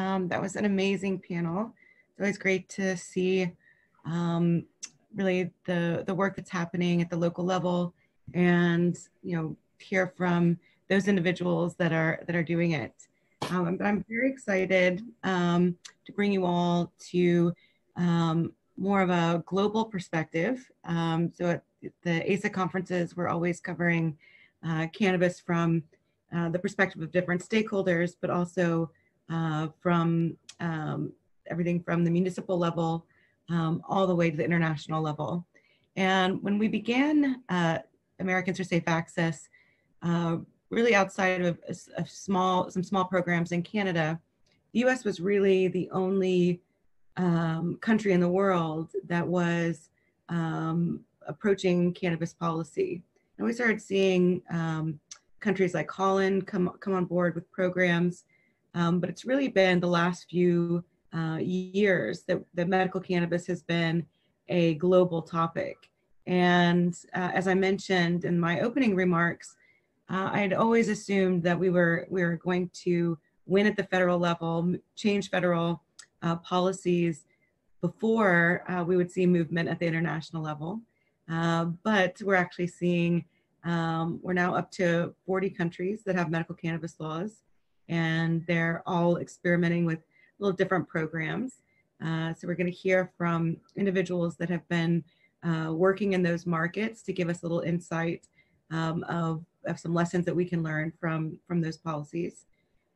Um, that was an amazing panel. It's always great to see um, really the, the work that's happening at the local level and, you know, hear from those individuals that are, that are doing it. Um, but I'm very excited um, to bring you all to um, more of a global perspective. Um, so at the ASA conferences, we're always covering uh, cannabis from uh, the perspective of different stakeholders, but also uh, from um, everything from the municipal level um, all the way to the international level. And when we began uh, Americans for Safe Access, uh, really outside of small, some small programs in Canada, the US was really the only um, country in the world that was um, approaching cannabis policy. And we started seeing um, countries like Holland come, come on board with programs, um, but it's really been the last few uh, years that, that medical cannabis has been a global topic. And uh, as I mentioned in my opening remarks, uh, I had always assumed that we were we were going to win at the federal level, change federal uh, policies before uh, we would see movement at the international level. Uh, but we're actually seeing um, we're now up to 40 countries that have medical cannabis laws, and they're all experimenting with little different programs. Uh, so we're going to hear from individuals that have been uh, working in those markets to give us a little insight um, of, of some lessons that we can learn from, from those policies.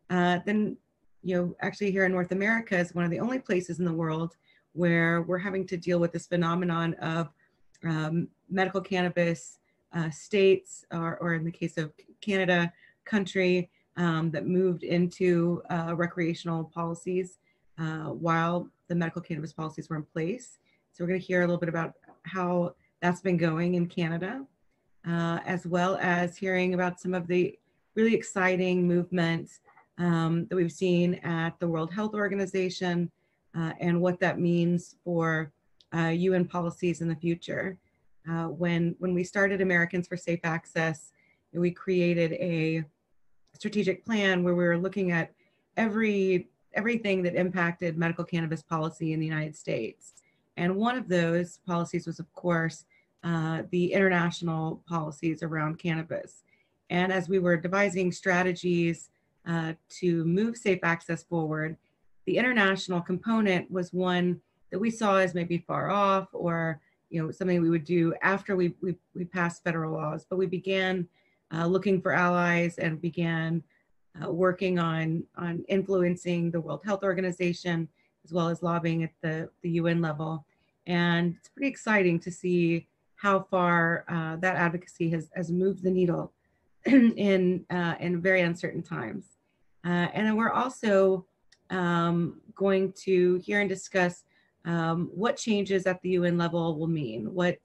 Uh, then, you know, actually here in North America is one of the only places in the world where we're having to deal with this phenomenon of um, medical cannabis uh, states, or, or in the case of Canada, country um, that moved into uh, recreational policies uh, while the medical cannabis policies were in place. So we're going to hear a little bit about how that's been going in Canada, uh, as well as hearing about some of the really exciting movements um, that we've seen at the World Health Organization uh, and what that means for UN uh, policies in the future. Uh, when, when we started Americans for Safe Access, we created a strategic plan where we were looking at every everything that impacted medical cannabis policy in the United States. And one of those policies was, of course, uh, the international policies around cannabis. And as we were devising strategies uh, to move safe access forward, the international component was one that we saw as maybe far off or you know something we would do after we, we, we passed federal laws. But we began uh, looking for allies and began uh, working on, on influencing the World Health Organization as well as lobbying at the, the UN level. And it's pretty exciting to see how far uh, that advocacy has, has moved the needle in, uh, in very uncertain times. Uh, and then we're also um, going to hear and discuss um, what changes at the UN level will mean, what,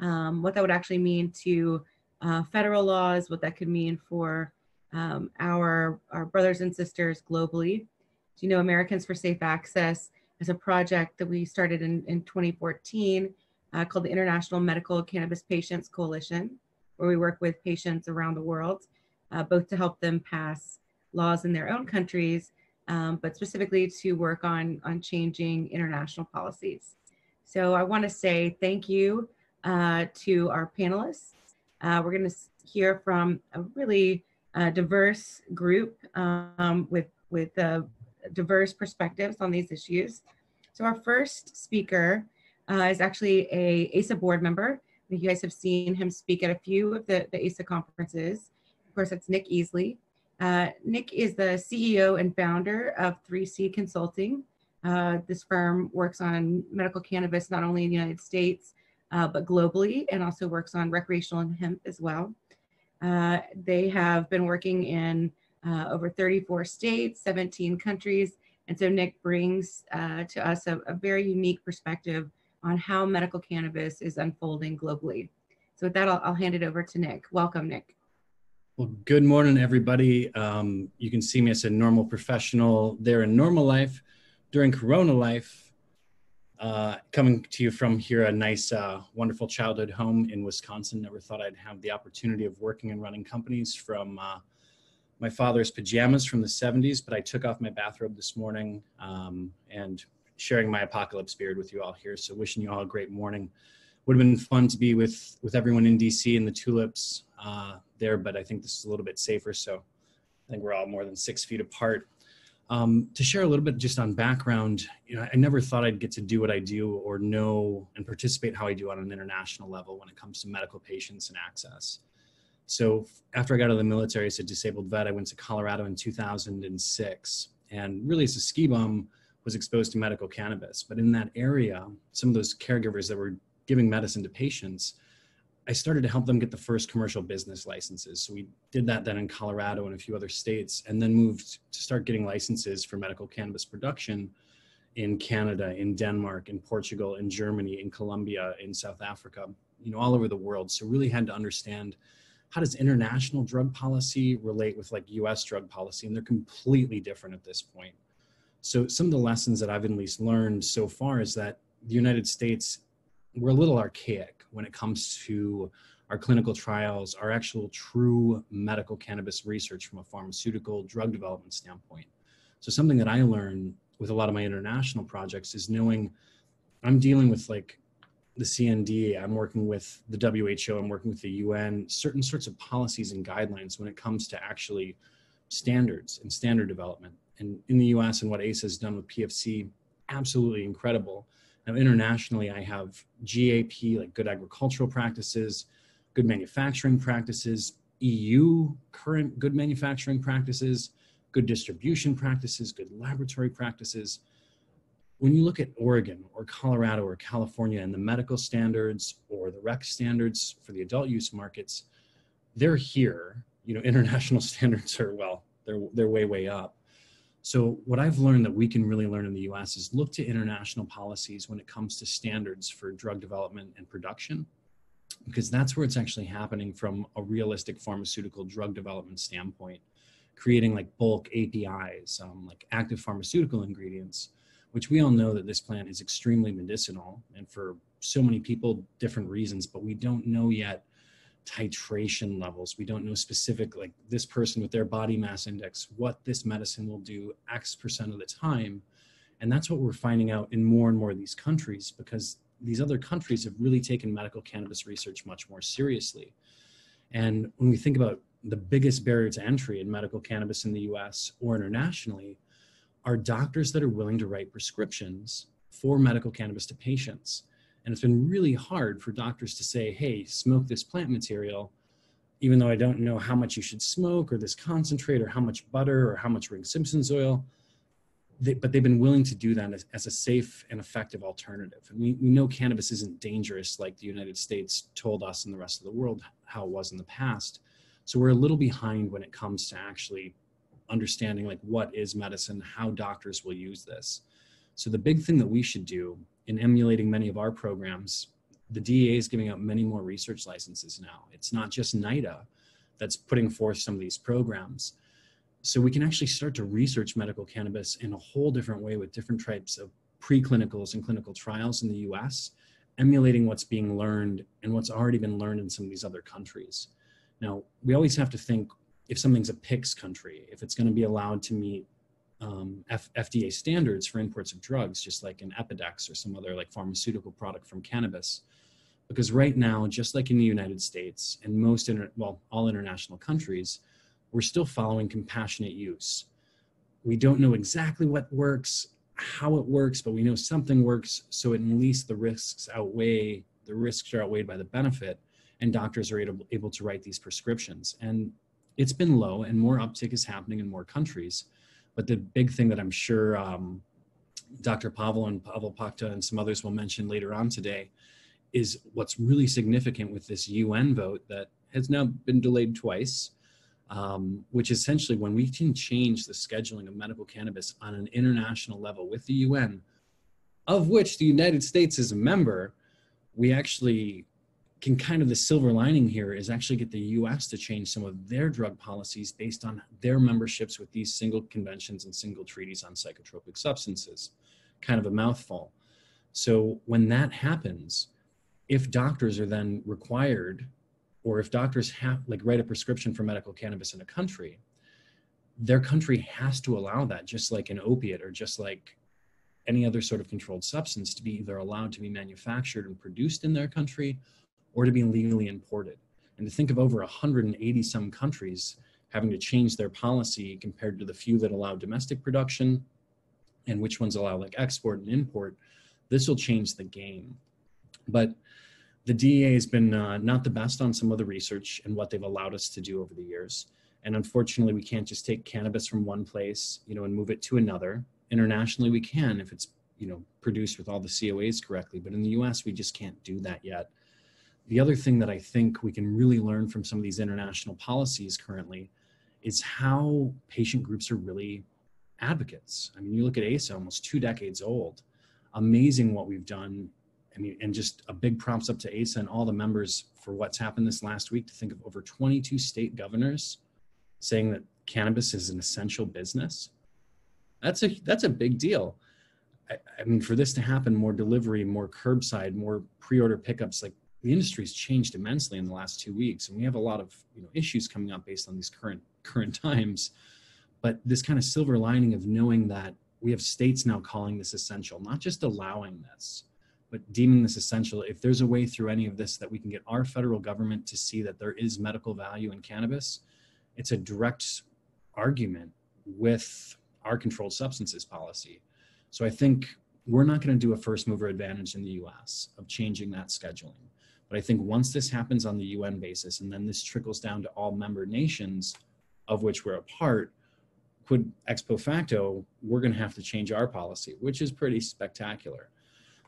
um, what that would actually mean to uh, federal laws, what that could mean for um, our, our brothers and sisters globally. Do you know Americans for Safe Access is a project that we started in, in 2014 uh, called the International Medical Cannabis Patients Coalition, where we work with patients around the world, uh, both to help them pass laws in their own countries, um, but specifically to work on, on changing international policies. So I wanna say thank you uh, to our panelists. Uh, we're gonna hear from a really uh, diverse group um, with, with uh, diverse perspectives on these issues. So our first speaker uh, is actually a ASA board member. You guys have seen him speak at a few of the, the ASA conferences. Of course, that's Nic Easley. Uh, Nic is the CEO and founder of 3C Consulting. Uh, this firm works on medical cannabis not only in the United States, uh, but globally, and also works on recreational and hemp as well. Uh, they have been working in uh, over 34 states, 17 countries. And so Nic brings uh, to us a, a, very unique perspective on how medical cannabis is unfolding globally. So with that, I'll, I'll hand it over to Nic. Welcome, Nic. Well, good morning, everybody. Um, you can see me as a normal professional there in normal life. During Corona life, uh, coming to you from here, a nice, uh, wonderful childhood home in Wisconsin. Never thought I'd have the opportunity of working and running companies from uh, my father's pajamas from the 70s, but I took off my bathrobe this morning um, and sharing my apocalypse beard with you all here. So wishing you all a great morning. Would have been fun to be with with everyone in DC and the tulips uh, there, but I think this is a little bit safer. So I think we're all more than six feet apart. Um, to share a little bit just on background, you know, I never thought I'd get to do what I do or know and participate how I do on an international level when it comes to medical patients and access. So after I got out of the military as a disabled vet, I went to Colorado in 2006. And really, as a ski bum, was exposed to medical cannabis. But in that area, some of those caregivers that were giving medicine to patients, I started to help them get the first commercial business licenses. So we did that then in Colorado and a few other states, and then moved to start getting licenses for medical cannabis production in Canada, in Denmark, in Portugal, in Germany, in Colombia, in South Africa, you know, all over the world. So really had to understand how does international drug policy relate with like US drug policy? And they're completely different at this point. So some of the lessons that I've at least learned so far is that the United States, we're a little archaic when it comes to our clinical trials, our actual true medical cannabis research from a pharmaceutical drug development standpoint. So something that I learned with a lot of my international projects is knowing I'm dealing with like the CND, I'm working with the WHO, I'm working with the UN, certain sorts of policies and guidelines when it comes to actually standards and standard development and in the US and what ASA has done with PFC, absolutely incredible. Now, internationally, I have GAP, like good agricultural practices, good manufacturing practices, EU current good manufacturing practices, good distribution practices, good laboratory practices. When you look at Oregon or Colorado or California and the medical standards or the rec standards for the adult use markets, they're here. You know, international standards are well, they're they're way way up. So what I've learned that we can really learn in the US is look to international policies when it comes to standards for drug development and production, because that's where it's actually happening from a realistic pharmaceutical drug development standpoint, creating like bulk APIs, um, like active pharmaceutical ingredients, which we all know that this plant is extremely medicinal and for so many people, different reasons, but we don't know yet titration levels. We don't know specific, like this person with their body mass index, what this medicine will do X percent of the time. And that's what we're finding out in more and more of these countries because these other countries have really taken medical cannabis research much more seriously. And when we think about the biggest barrier to entry in medical cannabis in the US or internationally, are doctors that are willing to write prescriptions for medical cannabis to patients. And it's been really hard for doctors to say, hey, smoke this plant material, even though I don't know how much you should smoke or this concentrate or how much butter or how much Rick Simpson's oil. They, but they've been willing to do that as, as, a safe and effective alternative. And we, we know cannabis isn't dangerous like the United States told us and the rest of the world how it was in the past. So we're a little behind when it comes to actually understanding like what is medicine, how doctors will use this. So the big thing that we should do in emulating many of our programs, the DEA is giving out many more research licenses now. It's not just NIDA that's putting forth some of these programs. So we can actually start to research medical cannabis in a whole different way with different types of preclinicals and clinical trials in the US, emulating what's being learned and what's already been learned in some of these other countries. Now, we always have to think if something's a PICS country, if it's going to be allowed to meet um, F- FDA standards for imports of drugs, just like an Epidiolex or some other like pharmaceutical product from cannabis. Because right now, just like in the United States and most, inter- well, all international countries, we're still following compassionate use. We don't know exactly what works, how it works, but we know something works. So at least the risks outweigh the risks are outweighed by the benefit, and doctors are able, able to write these prescriptions. And it's been low, and more uptick is happening in more countries. But the big thing that I'm sure um, Dr. Pavel and Pavel Pachta and some others will mention later on today is what's really significant with this UN vote that has now been delayed twice, um, which essentially when we can change the scheduling of medical cannabis on an international level with the UN, of which the United States is a member, we actually can kind of the silver lining here is actually get the US to change some of their drug policies based on their memberships with these single conventions and single treaties on psychotropic substances. Kind of a mouthful. So when that happens, if doctors are then required, or if doctors have like write a prescription for medical cannabis in a country, their country has to allow that, just like an opiate or just like any other sort of controlled substance, to be either allowed to be manufactured and produced in their country or to be legally imported. And to think of over 180 some countries having to change their policy compared to the few that allow domestic production and which ones allow like export and import, this will change the game. But the DEA has been uh, not the best on some of the research and what they've allowed us to do over the years. And unfortunately, we can't just take cannabis from one place, you know, and move it to another. Internationally, we can if it's, you know, produced with all the COAs correctly. But in the US, we just can't do that yet. The other thing that I think we can really learn from some of these international policies currently is how patient groups are really advocates. I mean, you look at ASA, almost two decades old. Amazing what we've done. I mean, and just a big props up to ASA and all the members for what's happened this last week to think of over 22 state governors saying that cannabis is an essential business. That's a that's a big deal. I, I mean, for this to happen, more delivery, more curbside, more pre-order pickups, like the industry's changed immensely in the last two weeks, and we have a lot of you know issues coming up based on these current current times. But this kind of silver lining of knowing that we have states now calling this essential, not just allowing this, but deeming this essential. If there's a way through any of this that we can get our federal government to see that there is medical value in cannabis, it's a direct argument with our controlled substances policy. So I think we're not going to do a first mover advantage in the US of changing that scheduling. But I think once this happens on the UN basis and then this trickles down to all member nations of which we're a part, quid ex post facto, we're going to have to change our policy, which is pretty spectacular.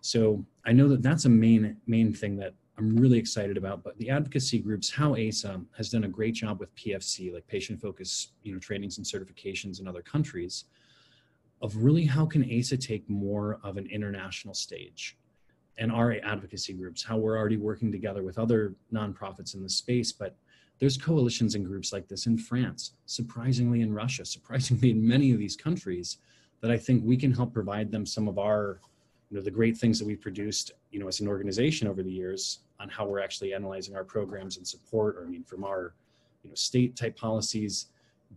So I know that that's a main main thing that I'm really excited about. But the advocacy groups, how ASA has done a great job with PFC, like patient focus, you know, trainings and certifications in other countries, of really how can ASA take more of an international stage and our advocacy groups, how we're already working together with other nonprofits in the space, but there's coalitions and groups like this in France, surprisingly in Russia, surprisingly in many of these countries that I think we can help provide them some of our, you know, the great things that we've produced, you know, as an organization over the years on how we're actually analyzing our programs and support, or I mean, from our, you know, state type policies,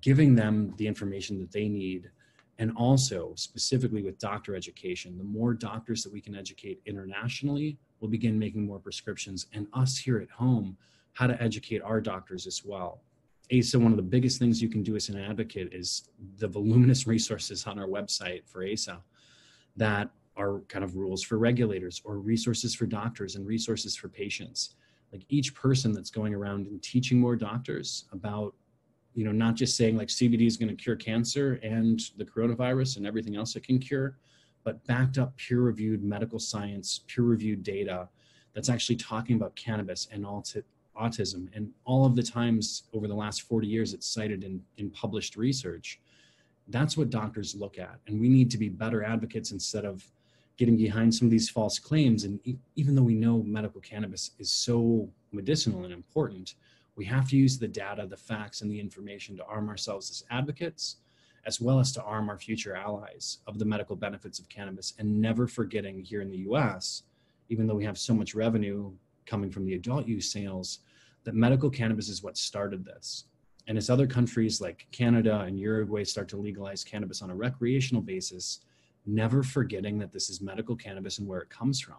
giving them the information that they need. And also specifically with doctor education, the more doctors that we can educate internationally, we'll begin making more prescriptions and us here at home how to educate our doctors as well. ASA, one of the biggest things you can do as an advocate is the voluminous resources on our website for ASA that are kind of rules for regulators or resources for doctors and resources for patients. Like each person that's going around and teaching more doctors about, you know, not just saying like CBD is going to cure cancer and the coronavirus and everything else it can cure, but backed up peer reviewed medical science, peer reviewed data that's actually talking about cannabis and autism. And all of the times over the last 40 years it's cited in, in published research, that's what doctors look at. And we need to be better advocates instead of getting behind some of these false claims. And e- even though we know medical cannabis is so medicinal and important, we have to use the data, the facts, and the information to arm ourselves as advocates, as well as to arm our future allies of the medical benefits of cannabis. And never forgetting here in the US, even though we have so much revenue coming from the adult use sales, that medical cannabis is what started this. And as other countries like Canada and Uruguay start to legalize cannabis on a recreational basis, never forgetting that this is medical cannabis and where it comes from.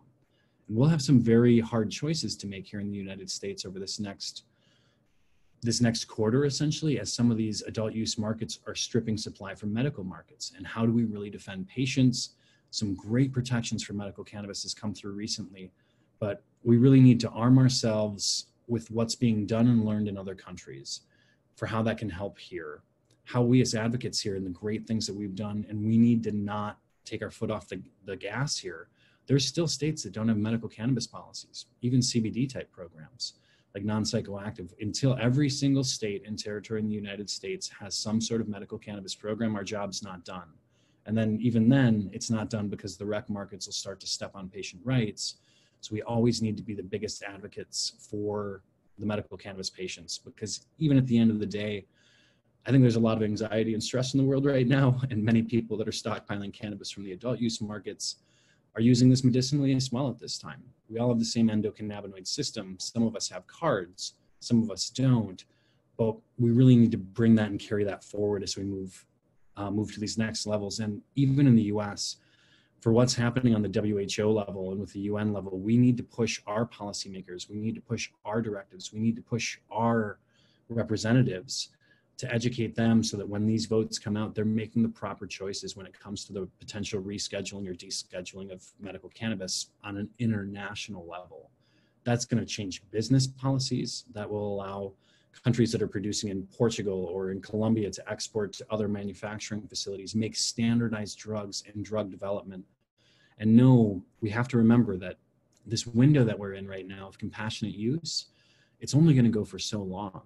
And we'll have some very hard choices to make here in the United States over this next this next quarter essentially as some of these adult use markets are stripping supply from medical markets? And how do we really defend patients? Some great protections for medical cannabis has come through recently but we really need to arm ourselves with what's being done and learned in other countries for how that can help here. How we as advocates here and the great things that we've done and we need to not take our foot off the, the gas here. There's still states that don't have medical cannabis policies even cbd type programs like non-psychoactive until every single state and territory in the united states has some sort of medical cannabis program our job's not done. And then even then it's not done because the rec markets will start to step on patient rights. So we always need to be the biggest advocates for the medical cannabis patients because even at the end of the day, I think there's a lot of anxiety and stress in the world right now, and many people that are stockpiling cannabis from the adult use markets are using this medicinally as well at this time. We all have the same endocannabinoid system. Some of us have cards, some of us don't. but we really need to bring that and carry that forward as we move uh, move to these next levels. And even in the U.S., for what's happening on the WHO level and with the UN level, we need to push our policymakers. We need to push our directives. We need to push our representatives to educate them so that when these votes come out, they're making the proper choices when it comes to the potential rescheduling or descheduling of medical cannabis on an international level. That's going to change business policies that will allow countries that are producing in Portugal or in Colombia to export to other manufacturing facilities, make standardized drugs and drug development. And no, we have to remember that this window that we're in right now of compassionate use, it's only going to go for so long.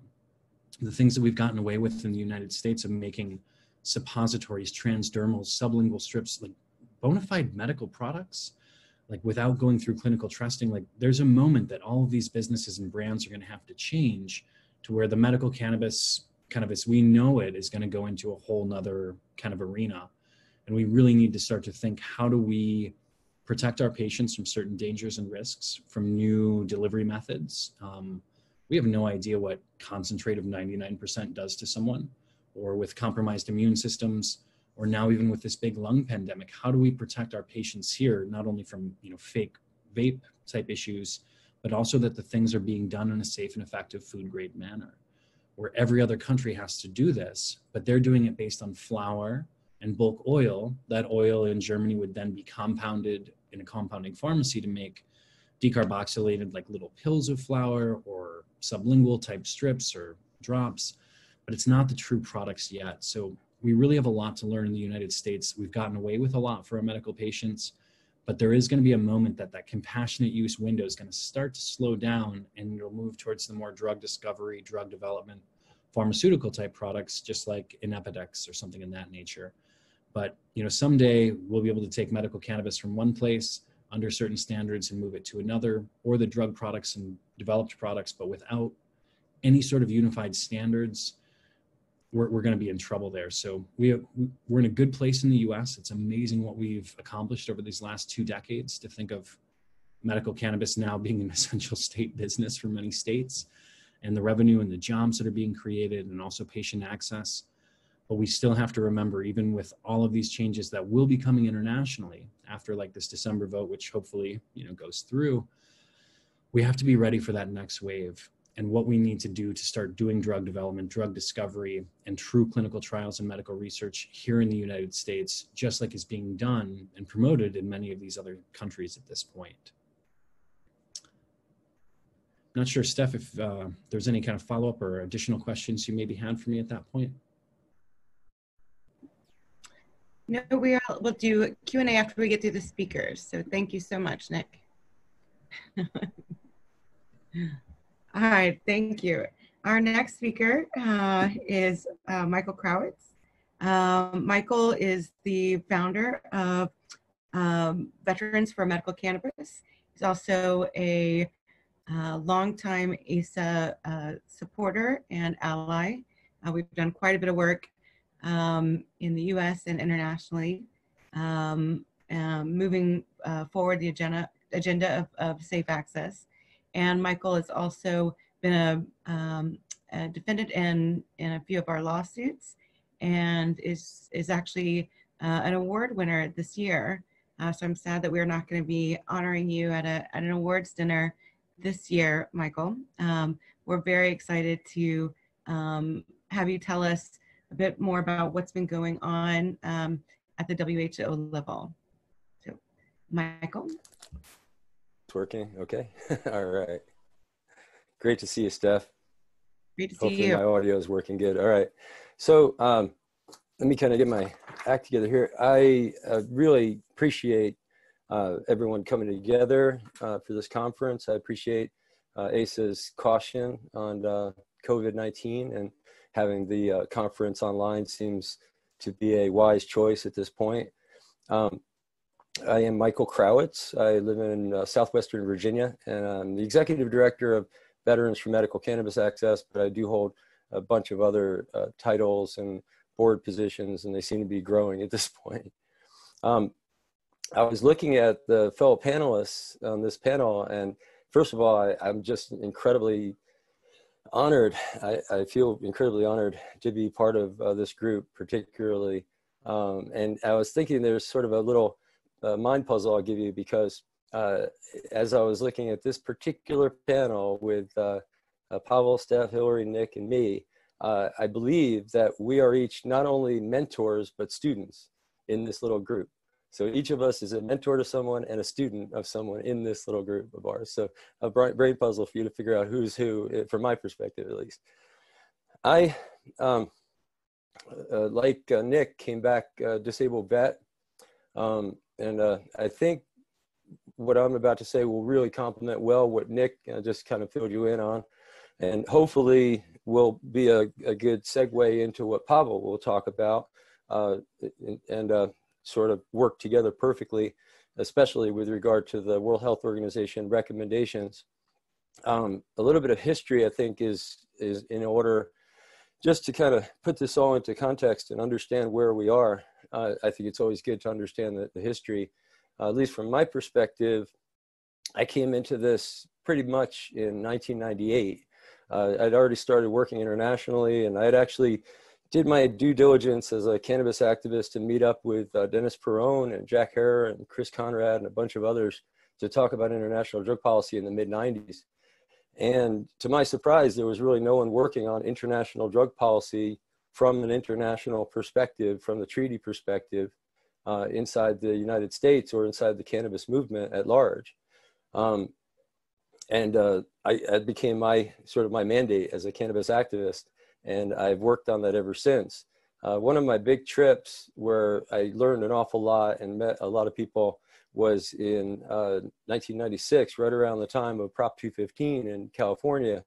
The things that we've gotten away with in the United States of making suppositories, transdermals, sublingual strips, like bona fide medical products, like without going through clinical testing, like there's a moment that all of these businesses and brands are going to have to change to where the medical cannabis kind of as we know it is going to go into a whole nother kind of arena. And we really need to start to think how do we protect our patients from certain dangers and risks from new delivery methods? Um, we have no idea what concentrate of 99% does to someone or with compromised immune systems or now even with this big lung pandemic how do we protect our patients here not only from you know fake vape type issues but also that the things are being done in a safe and effective food grade manner. Where every other country has to do this, but they're doing it based on flour and bulk oil. That oil in Germany would then be compounded in a compounding pharmacy to make decarboxylated like little pills of flour or sublingual type strips or drops, but it's not the true products yet. So we really have a lot to learn in the United States. We've gotten away with a lot for our medical patients but there is going to be a moment that that compassionate use window is going to start to slow down and it'll move towards the more drug discovery drug development pharmaceutical type products just like in Epidiolex or something in that nature but you know someday we'll be able to take medical cannabis from one place under certain standards and move it to another or the drug products and developed products but without any sort of unified standards we're, we're going to be in trouble there. So we have, we're in a good place in the U.S. It's amazing what we've accomplished over these last two decades. To think of medical cannabis now being an essential state business for many states, and the revenue and the jobs that are being created, and also patient access. But we still have to remember, even with all of these changes that will be coming internationally after like this December vote, which hopefully you know goes through, we have to be ready for that next wave and what we need to do to start doing drug development, drug discovery, and true clinical trials and medical research here in the United States, just like is being done and promoted in many of these other countries at this point. Not sure, Steph, if uh, there's any kind of follow-up or additional questions you maybe had for me at that point. No, we are, we'll do Q&A after we get through the speakers. So thank you so much, Nic. All right, thank you. Our next speaker uh, is uh, Michael Krawitz. Um, Michael is the founder of um, Veterans for Medical Cannabis. He's also a uh, longtime ASA uh, supporter and ally. Uh, we've done quite a bit of work um, in the US and internationally, um, um, moving uh, forward the agenda, agenda of, of safe access. And Michael has also been a, um, a defendant in, in a few of our lawsuits and is, is actually uh, an award winner this year. Uh, so I'm sad that we're not going to be honoring you at, a, at an awards dinner this year, Michael. Um, we're very excited to um, have you tell us a bit more about what's been going on um, at the WHO level. So, Michael. It's working. Okay. All right. Great to see you, Steph. Great to Hopefully see you. my audio is working good. All right. So um, let me kind of get my act together here. I uh, really appreciate uh, everyone coming together uh, for this conference. I appreciate uh, ASA's caution on uh, COVID-19 and having the uh, conference online seems to be a wise choice at this point. Um, I am Michael Krawitz. I live in uh, Southwestern Virginia, and I'm the executive director of Veterans for Medical Cannabis Access, but I do hold a bunch of other uh, titles and board positions, and they seem to be growing at this point. Um, I was looking at the fellow panelists on this panel, and first of all, I, am just incredibly honored. I, I, feel incredibly honored to be part of uh, this group, particularly. Um, and I was thinking there's sort of a little uh, mind puzzle I'll give you because uh, as I was looking at this particular panel with uh, uh, Pavel, Steph, Hilary, Nic, and me, uh, I believe that we are each not only mentors but students in this little group. So each of us is a mentor to someone and a student of someone in this little group of ours. So a brain puzzle for you to figure out who's who, eh, from my perspective at least. I, um, uh, like uh, Nic, came back uh, disabled vet. Um, and uh, I think what I'm about to say will really complement well what Nic uh, just kind of filled you in on. And hopefully will be a, a good segue into what Pavel will talk about. Uh, and, and sort of work together perfectly, especially with regard to the World Health Organization recommendations. Um, a little bit of history, I think, is is in order just to kind of put this all into context and understand where we are. Uh, I think it's always good to understand the, the history. Uh, at least from my perspective, I came into this pretty much in 1998. Uh, I'd already started working internationally, and I had actually did my due diligence as a cannabis activist to meet up with uh, Dennis Peron and Jack Herer and Chris Conrad and a bunch of others to talk about international drug policy in the mid 90s. And to my surprise, there was really no one working on international drug policy from an international perspective, from the treaty perspective, uh, inside the United States or inside the cannabis movement at large. Um, and uh, I, it became my sort of my mandate as a cannabis activist and I've worked on that ever since. Uh, one of my big trips where I learned an awful lot and met a lot of people was in uh, 1996, right around the time of Prop 215 in California.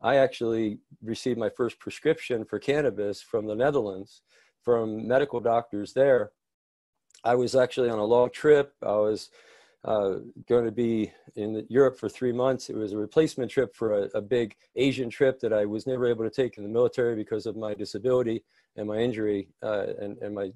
I actually received my first prescription for cannabis from the Netherlands from medical doctors there. I was actually on a long trip. I was uh, going to be in Europe for three months. It was a replacement trip for a, a, big Asian trip that I was never able to take in the military because of my disability and my injury uh, and, and my,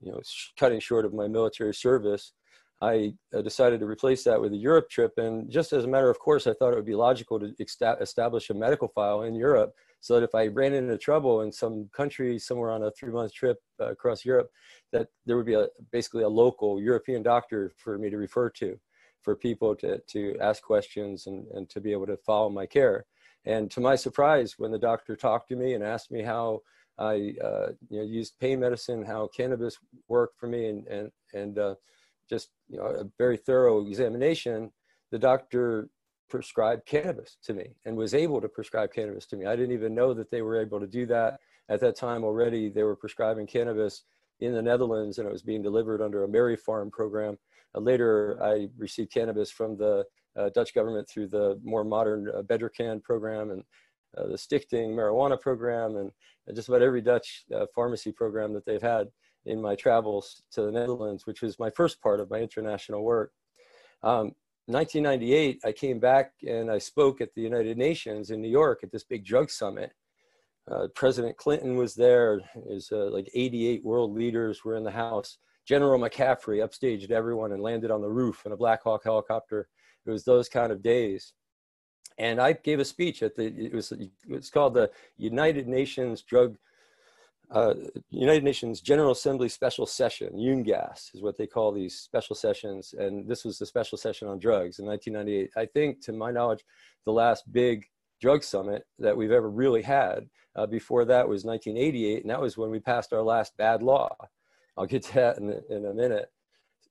you know, cutting short of my military service. I uh, decided to replace that with a Europe trip. And just as a matter of course, I thought it would be logical to establish a medical file in Europe so that if I ran into trouble in some country somewhere on a three month trip uh, across Europe, that there would be a, basically a local European doctor for me to refer to, for people to, to ask questions and, and to be able to follow my care. And to my surprise, when the doctor talked to me and asked me how I uh, you know, used pain medicine, how cannabis worked for me, and, and, and uh, just you know, a very thorough examination, the doctor prescribed cannabis to me and was able to prescribe cannabis to me. I didn't even know that they were able to do that. At that time already, they were prescribing cannabis in the Netherlands and it was being delivered under a Maripharm program. Uh, later, I received cannabis from the uh, Dutch government through the more modern uh, Bedrocan program and uh, the Stichting marijuana program and just about every Dutch uh, pharmacy program that they've had in my travels to the Netherlands, which was my first part of my international work. Um, 1998, I came back and I spoke at the United Nations in New York at this big drug summit. Uh, President Clinton was there. Is uh, like 88 world leaders were in the house. General McCaffrey upstaged everyone and landed on the roof in a Black Hawk helicopter. It was those kind of days. And I gave a speech at the. It was it's called the United Nations Drug uh, United Nations General Assembly Special Session, UNGAS is what they call these special sessions. And this was the special session on drugs in 1998. I think, to my knowledge, the last big drug summit that we've ever really had. Uh, before that was 1988, and that was when we passed our last bad law. I'll get to that in, in a minute.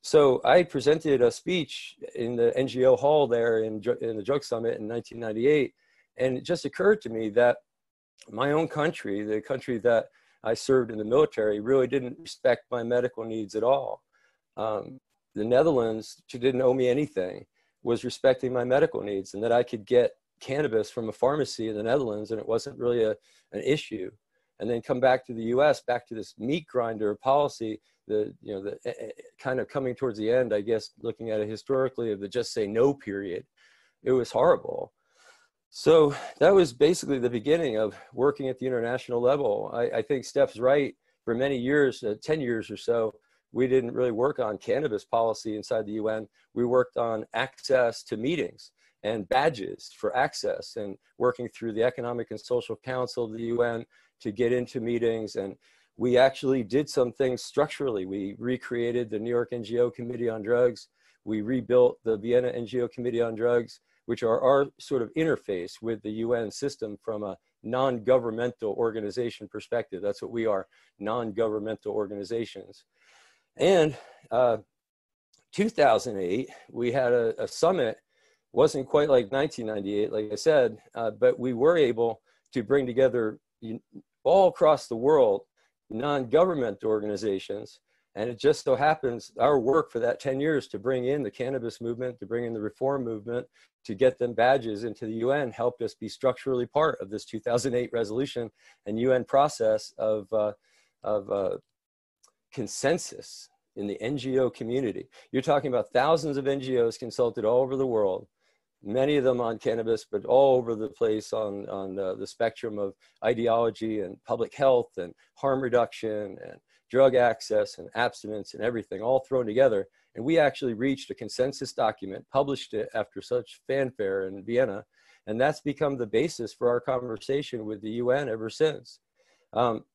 So I presented a speech in the NGO hall there in, in the drug summit in 1998. And it just occurred to me that my own country, the country that I served in the military really didn't respect my medical needs at all. Um, the Netherlands, who didn't owe me anything, was respecting my medical needs and that I could get cannabis from a pharmacy in the Netherlands and it wasn't really a, an issue. And then come back to the US, back to this meat grinder policy, the, you know, the eh, eh, kind of coming towards the end, I guess, looking at it historically of the just say no period. It was horrible. So that was basically the beginning of working at the international level. I, I think Steph's right. For many years, uh, 10 years or so, we didn't really work on cannabis policy inside the UN. We worked on access to meetings. and badges for access and working through the Economic and Social Council of the UN to get into meetings. And we actually did some things structurally. We recreated the New York NGO Committee on Drugs. We rebuilt the Vienna NGO Committee on Drugs, which are our sort of interface with the UN system from a non-governmental organization perspective. That's what we are, non-governmental organizations. And uh, 2008, we had a, a, summit, wasn't quite like 1998, like I said, uh, but we were able to bring together all across the world non-government organizations. And it just so happens our work for that 10 years to bring in the cannabis movement, to bring in the reform movement, to get them badges into the UN helped us be structurally part of this 2008 resolution and UN process of, uh, of uh, consensus in the NGO community. You're talking about thousands of NGOs consulted all over the world, many of them on cannabis, but all over the place on, on uh, the spectrum of ideology and public health and harm reduction and drug access and abstinence and everything all thrown together. And we actually reached a consensus document, published it after such fanfare in Vienna, and that's become the basis for our conversation with the UN ever since. Um,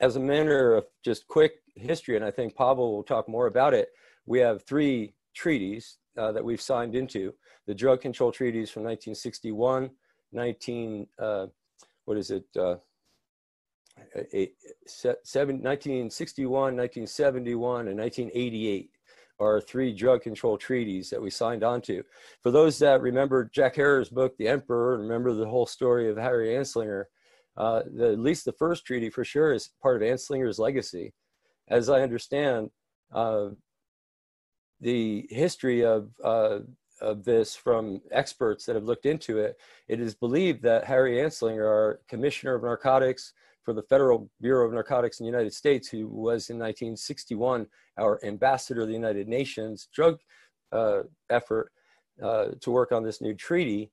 as a matter of just quick history, and I think Pavel will talk more about it, we have three treaties uh, that we've signed into. The drug control treaties from 1961, 19, uh, what is it, uh, eight, seven, 1961, 1971, and 1988 are three drug control treaties that we signed onto. For those that remember Jack Herer's book, The Emperor, and remember the whole story of Harry Anslinger, uh, the, at least the first treaty for sure is part of Anslinger's legacy. As I understand, uh, the history of, uh, of this from experts that have looked into it, it is believed that Harry Anslinger, our commissioner of narcotics for the Federal Bureau of Narcotics in the United States, who was in 1961 our ambassador of the United Nations drug uh, effort uh, to work on this new treaty,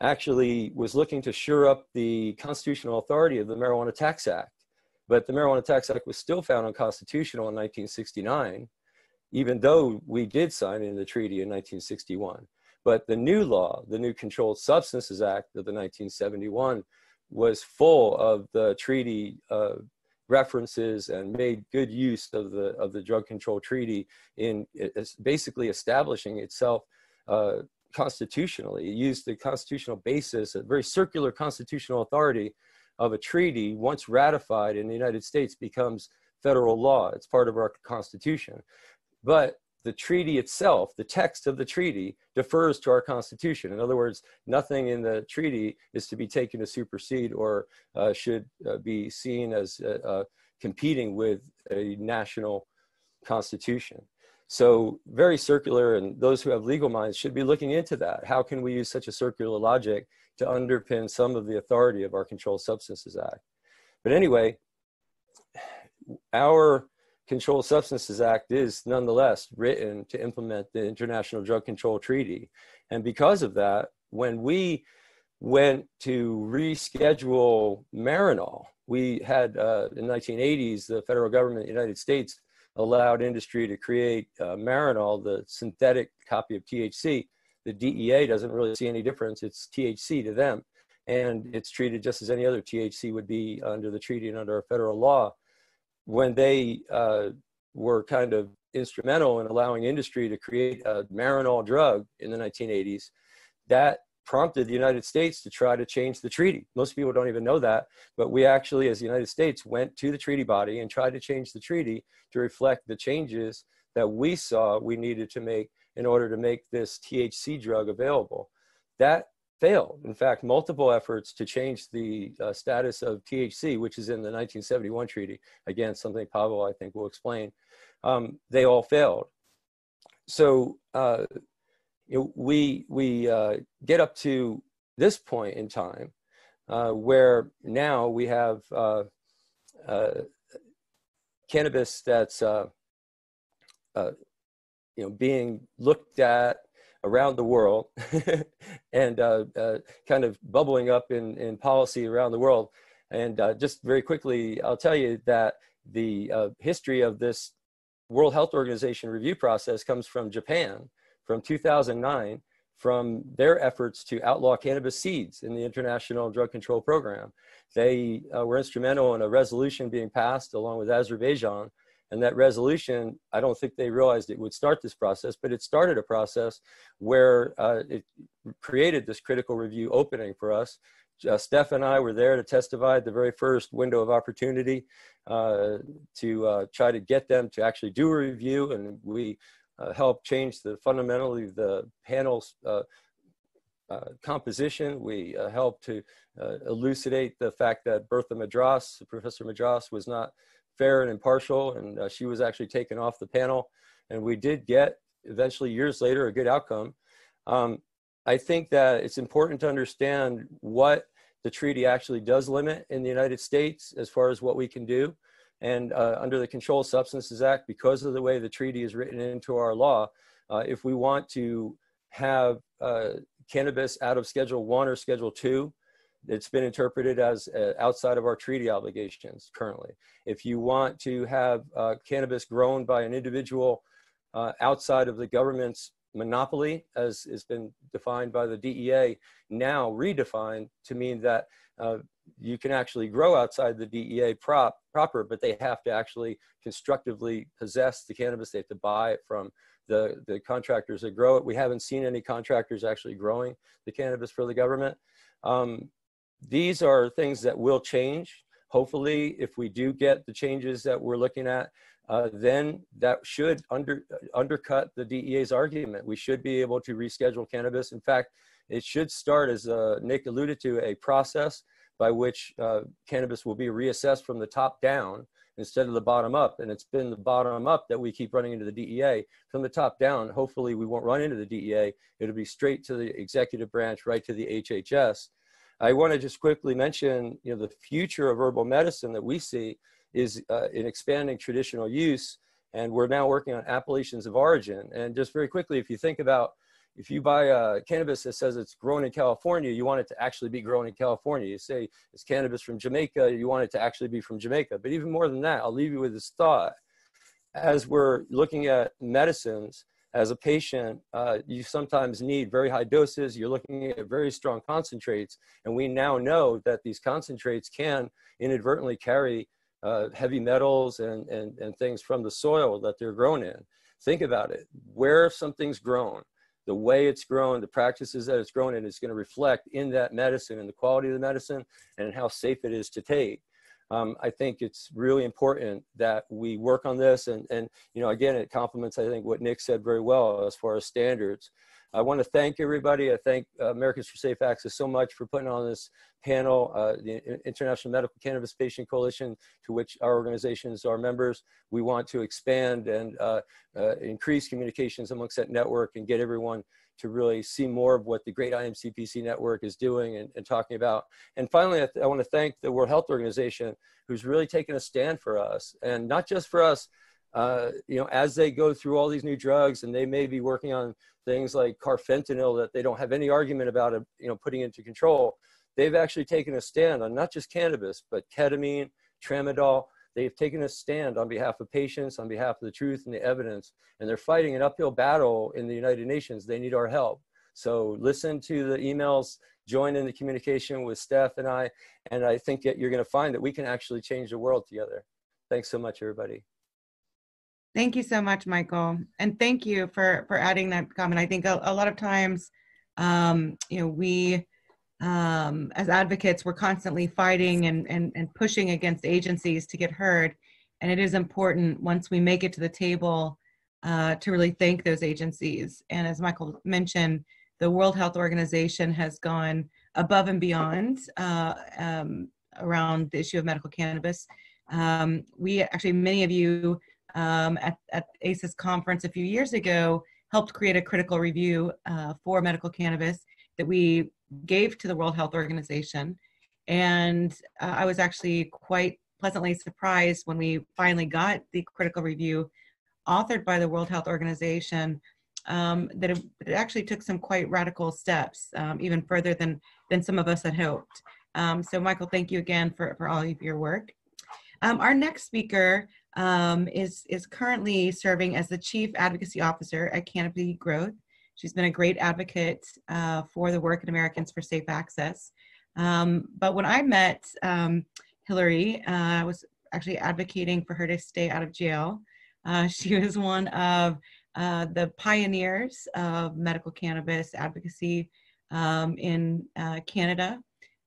actually was looking to shore up the constitutional authority of the Marijuana Tax Act. But the Marijuana Tax Act was still found unconstitutional in 1969, even though we did sign in the treaty in 1961. But the new law, the new Controlled Substances Act of the 1971, was full of the treaty uh, references and made good use of the of the drug control treaty in basically establishing itself uh, constitutionally. It used the constitutional basis, a very circular constitutional authority of a treaty once ratified in the United States becomes federal law. It's part of our constitution. But the treaty itself, the text of the treaty, defers to our Constitution. In other words, nothing in the treaty is to be taken to supersede or uh, should uh, be seen as uh, uh competing with a national constitution. So, very circular, and those who have legal minds should be looking into that. How can we use such a circular logic to underpin some of the authority of our Controlled Substances Act? But anyway, our Controlled Substances Act is nonetheless written to implement the International Drug Control Treaty. And because of that, when we went to reschedule Marinol, we had uh, in the 1980s, the federal government of the United States allowed industry to create uh, Marinol, the synthetic copy of THC. The DEA doesn't really see any difference. It's THC to them. And it's treated just as any other THC would be under the treaty and under our federal law when they uh, were kind of instrumental in allowing industry to create a Marinol drug in the 1980s, that prompted the United States to try to change the treaty. Most people don't even know that, but we actually, as the United States, went to the treaty body and tried to change the treaty to reflect the changes that we saw we needed to make in order to make this THC drug available. That failed. In fact, multiple efforts to change the uh, status of THC, which is in the 1971 treaty, again, something Pavel, I think, will explain, um, they all failed. So uh, you know, we, we uh, get up to this point in time uh, where now we have uh, uh, cannabis that's you know, being looked at around the world and uh, uh, kind of bubbling up in, in policy around the world. And uh, just very quickly, I'll tell you that the uh, history of this World Health Organization review process comes from Japan from 2009 from their efforts to outlaw cannabis seeds in the International Drug Control Program. They uh, were instrumental in a resolution being passed along with Azerbaijan. And that resolution, I don't think they realized it would start this process, but it started a process where uh, it created this critical review opening for us. Uh, Steph and I were there to testify at the very first window of opportunity uh, to uh, try to get them to actually do a review, and we uh, help change the fundamentally the panel's uh, composition. We helped to elucidate the fact that Bertha Madras, Professor Madras, was not fair and impartial, and uh, she was actually taken off the panel. And we did get, eventually, years later, a good outcome. Um, I think that it's important to understand what the treaty actually does limit in the United States as far as what we can do. And uh, under the Controlled Substances Act, because of the way the treaty is written into our law, uh, if we want to have uh, cannabis out of Schedule 1 or Schedule 2, it's been interpreted as uh, outside of our treaty obligations currently. If you want to have uh, cannabis grown by an individual uh, outside of the government's monopoly, as has been defined by the DEA, now redefined to mean that you can actually grow outside the DEA prop, proper, but they have to actually constructively possess the cannabis. They have to buy it from the, the contractors that grow it. We haven't seen any contractors actually growing the cannabis for the government. Um, these are things that will change. Hopefully, if we do get the changes that we're looking at, uh, then that should under, undercut the DEA's argument. We should be able to reschedule cannabis. In fact, it should start, as uh, Nic alluded to, a process by which uh, cannabis will be reassessed from the top down instead of the bottom up. And it's been the bottom up that we keep running into the DEA. From the top down, hopefully we won't run into the DEA. It'll be straight to the executive branch, right to the HHS. I want to just quickly mention, you know, the future of herbal medicine that we see is uh, in expanding traditional use. And we're now working on appellations of origin. And just very quickly, if you think about if you buy a cannabis that says it's grown in California, you want it to actually be grown in California. You say it's cannabis from Jamaica, you want it to actually be from Jamaica. But even more than that, I'll leave you with this thought. As we're looking at medicines, as a patient, uh, you sometimes need very high doses. You're looking at very strong concentrates. And we now know that these concentrates can inadvertently carry uh, heavy metals and, and, and things from the soil that they're grown in. Think about it. Where something's grown, the way it's grown, the practices that it's grown in is going to reflect in that medicine and the quality of the medicine and how safe it is to take. Um, I think it's really important that we work on this. And, and, you know, again, it complements, I think, what Nic said very well as far as standards. I want to thank everybody. I thank uh, Americans for Safe Access so much for putting on this panel, uh, the International Medical Cannabis Patient Coalition, to which our organizations are members. We want to expand and uh, uh increase communications amongst that network and get everyone to really see more of what the great IMCPC network is doing and, and talking about. And finally, I, I want to thank the World Health Organization, who's really taken a stand for us, and not just for us, uh, you know, as they go through all these new drugs and they may be working on things like carfentanil that they don't have any argument about, uh, you know, putting into control, they've actually taken a stand on not just cannabis, but ketamine, tramadol. They've taken a stand on behalf of patients, on behalf of the truth and the evidence, and they're fighting an uphill battle in the United Nations. They need our help. So listen to the emails, join in the communication with Steph and I, and I think that you're going to find that we can actually change the world together. Thanks so much, everybody. Thank you so much, Michael, and thank you for for adding that comment. I think a, a lot of times, um, you know, we um, as advocates, we're constantly fighting and, and and pushing against agencies to get heard, and it is important once we make it to the table uh, to really thank those agencies. And as Michael mentioned, the World Health Organization has gone above and beyond uh, um, around the issue of medical cannabis. Um, we actually, many of you um, at, at ACES conference a few years ago helped create a critical review uh, for medical cannabis that we gave to the World Health Organization. And uh, I was actually quite pleasantly surprised when we finally got the critical review authored by the World Health Organization um, that it, it, actually took some quite radical steps, um, even further than, than some of us had hoped. Um, so Michael, thank you again for, for all of your work. Um, our next speaker um, is, is currently serving as the Chief Advocacy Officer at Canopy Growth. She's been a great advocate uh, for the work in Americans for Safe Access. Um, but when I met um, Hilary, uh, I was actually advocating for her to stay out of jail. Uh, she was one of uh, the pioneers of medical cannabis advocacy um, in uh, Canada.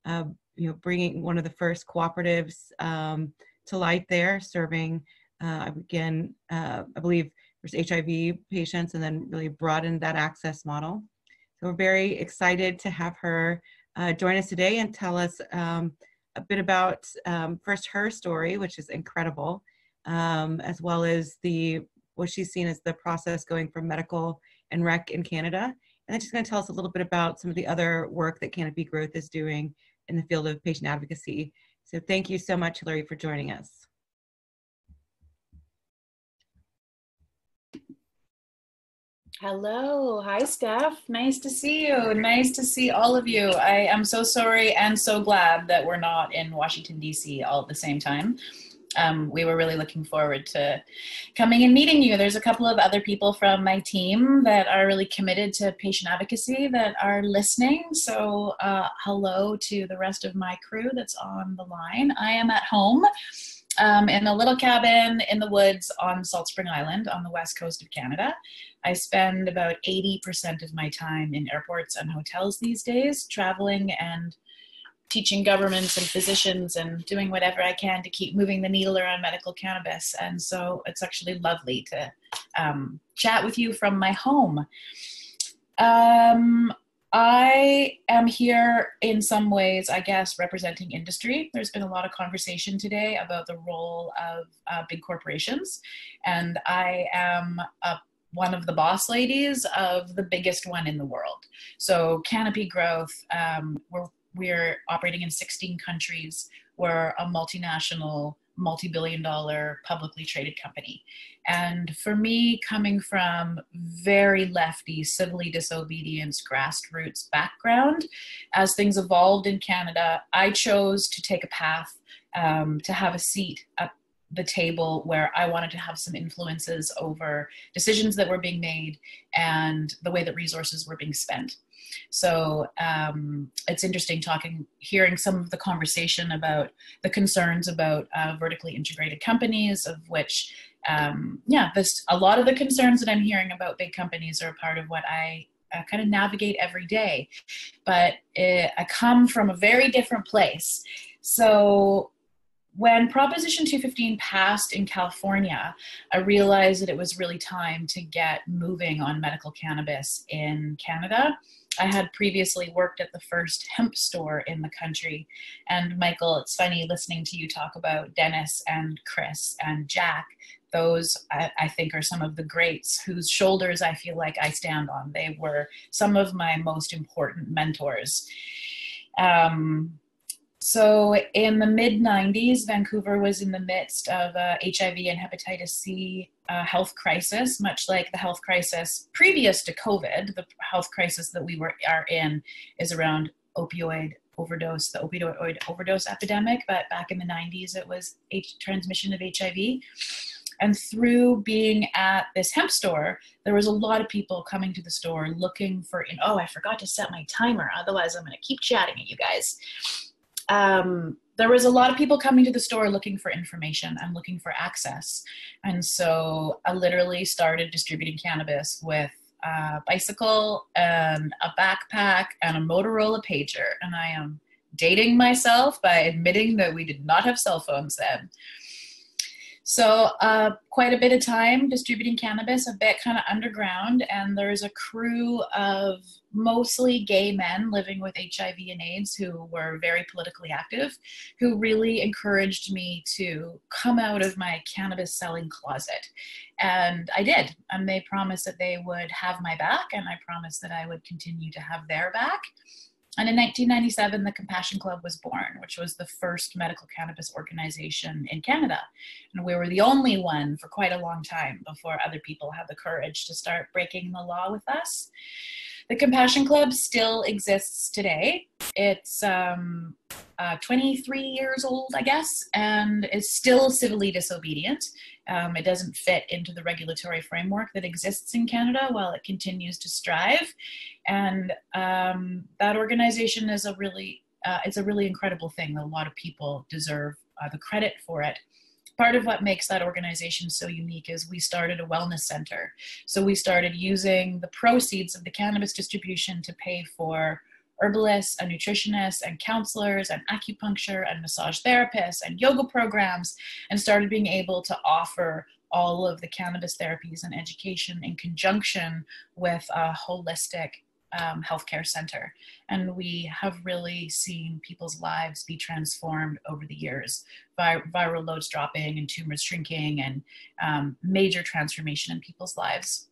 Uh, you know, bringing one of the first cooperatives um, to light there, serving again, I believe there's HIV patients, and then really broaden that access model. So we're very excited to have her join us today and tell us um, a bit about um, first her story, which is incredible, um, as well as the what she's seen as the process going from medical and rec in Canada. And then she's going to tell us a little bit about some of the other work that Canopy Growth is doing in the field of patient advocacy. So thank you so much, Hilary, for joining us. Hello. Hi, Steph. Nice to see you. Nice to see all of you. I am so sorry and so glad that we're not in Washington, D.C. all at the same time. Um, we were really looking forward to coming and meeting you. There's a couple of other people from my team that are really committed to patient advocacy that are listening. So, uh, hello to the rest of my crew that's on the line. I am at home um, in a little cabin in the woods on Salt Spring Island on the west coast of Canada. I spend about 80% of my time in airports and hotels these days, traveling and teaching governments and physicians and doing whatever I can to keep moving the needle around medical cannabis. And so it's actually lovely to um, chat with you from my home. Um, I am here in some ways, I guess, representing industry. There's been a lot of conversation today about the role of uh, big corporations, and I am a one of the boss ladies of the biggest one in the world. So Canopy Growth, um, we're, we're operating in 16 countries. We're a multinational, multi-billion dollar publicly traded company. And for me, coming from very lefty, civilly disobedience, grassroots background, as things evolved in Canada, I chose to take a path um, to have a seat at the table where I wanted to have some influences over decisions that were being made and the way that resources were being spent. So um, it's interesting talking, hearing some of the conversation about the concerns about uh, vertically integrated companies, of which, um, yeah, this a lot of the concerns that I'm hearing about big companies are part of what I uh, kind of navigate every day. But it, I come from a very different place. So when Proposition 215 passed in California, I realized that it was really time to get moving on medical cannabis in Canada. I had previously worked at the first hemp store in the country. And Michael, it's funny listening to you talk about Dennis and Chris and Jack. Those, I, I, think, are some of the greats whose shoulders I feel like I stand on. They were some of my most important mentors. Um, so in the mid 90s, Vancouver was in the midst of a HIV and hepatitis C health crisis, much like the health crisis previous to COVID. The health crisis that we were are in is around opioid overdose, the opioid overdose epidemic. But back in the 90s, it was H- transmission of HIV. And through being at this hemp store, there was a lot of people coming to the store looking for, oh, I forgot to set my timer. Otherwise, I'm going to keep chatting at you guys um, there was a lot of people coming to the store looking for information and looking for access. And so I literally started distributing cannabis with a bicycle and a backpack and a Motorola pager. And I am dating myself by admitting that we did not have cell phones then. So uh, quite a bit of time distributing cannabis, a bit kind of underground, and there's a crew of mostly gay men living with HIV and AIDS who were very politically active, who really encouraged me to come out of my cannabis selling closet. And I did, and they promised that they would have my back, and I promised that I would continue to have their back. And in 1997, the Compassion Club was born, which was the first medical cannabis organization in Canada. And we were the only one for quite a long time before other people had the courage to start breaking the law with us. The Compassion Club still exists today. It's um, uh, 23 years old, I guess, and is still civilly disobedient. Um, it doesn't fit into the regulatory framework that exists in Canada while it continues to strive. And um, that organization is a really uh, it's a really incredible thing. A lot of people deserve uh, the credit for it part of what makes that organization so unique is we started a wellness center. So we started using the proceeds of the cannabis distribution to pay for herbalists and nutritionists and counselors and acupuncture and massage therapists and yoga programs and started being able to offer all of the cannabis therapies and education in conjunction with a holistic um, healthcare center. And we have really seen people's lives be transformed over the years. Vi- viral loads dropping and tumors shrinking and um, major transformation in people's lives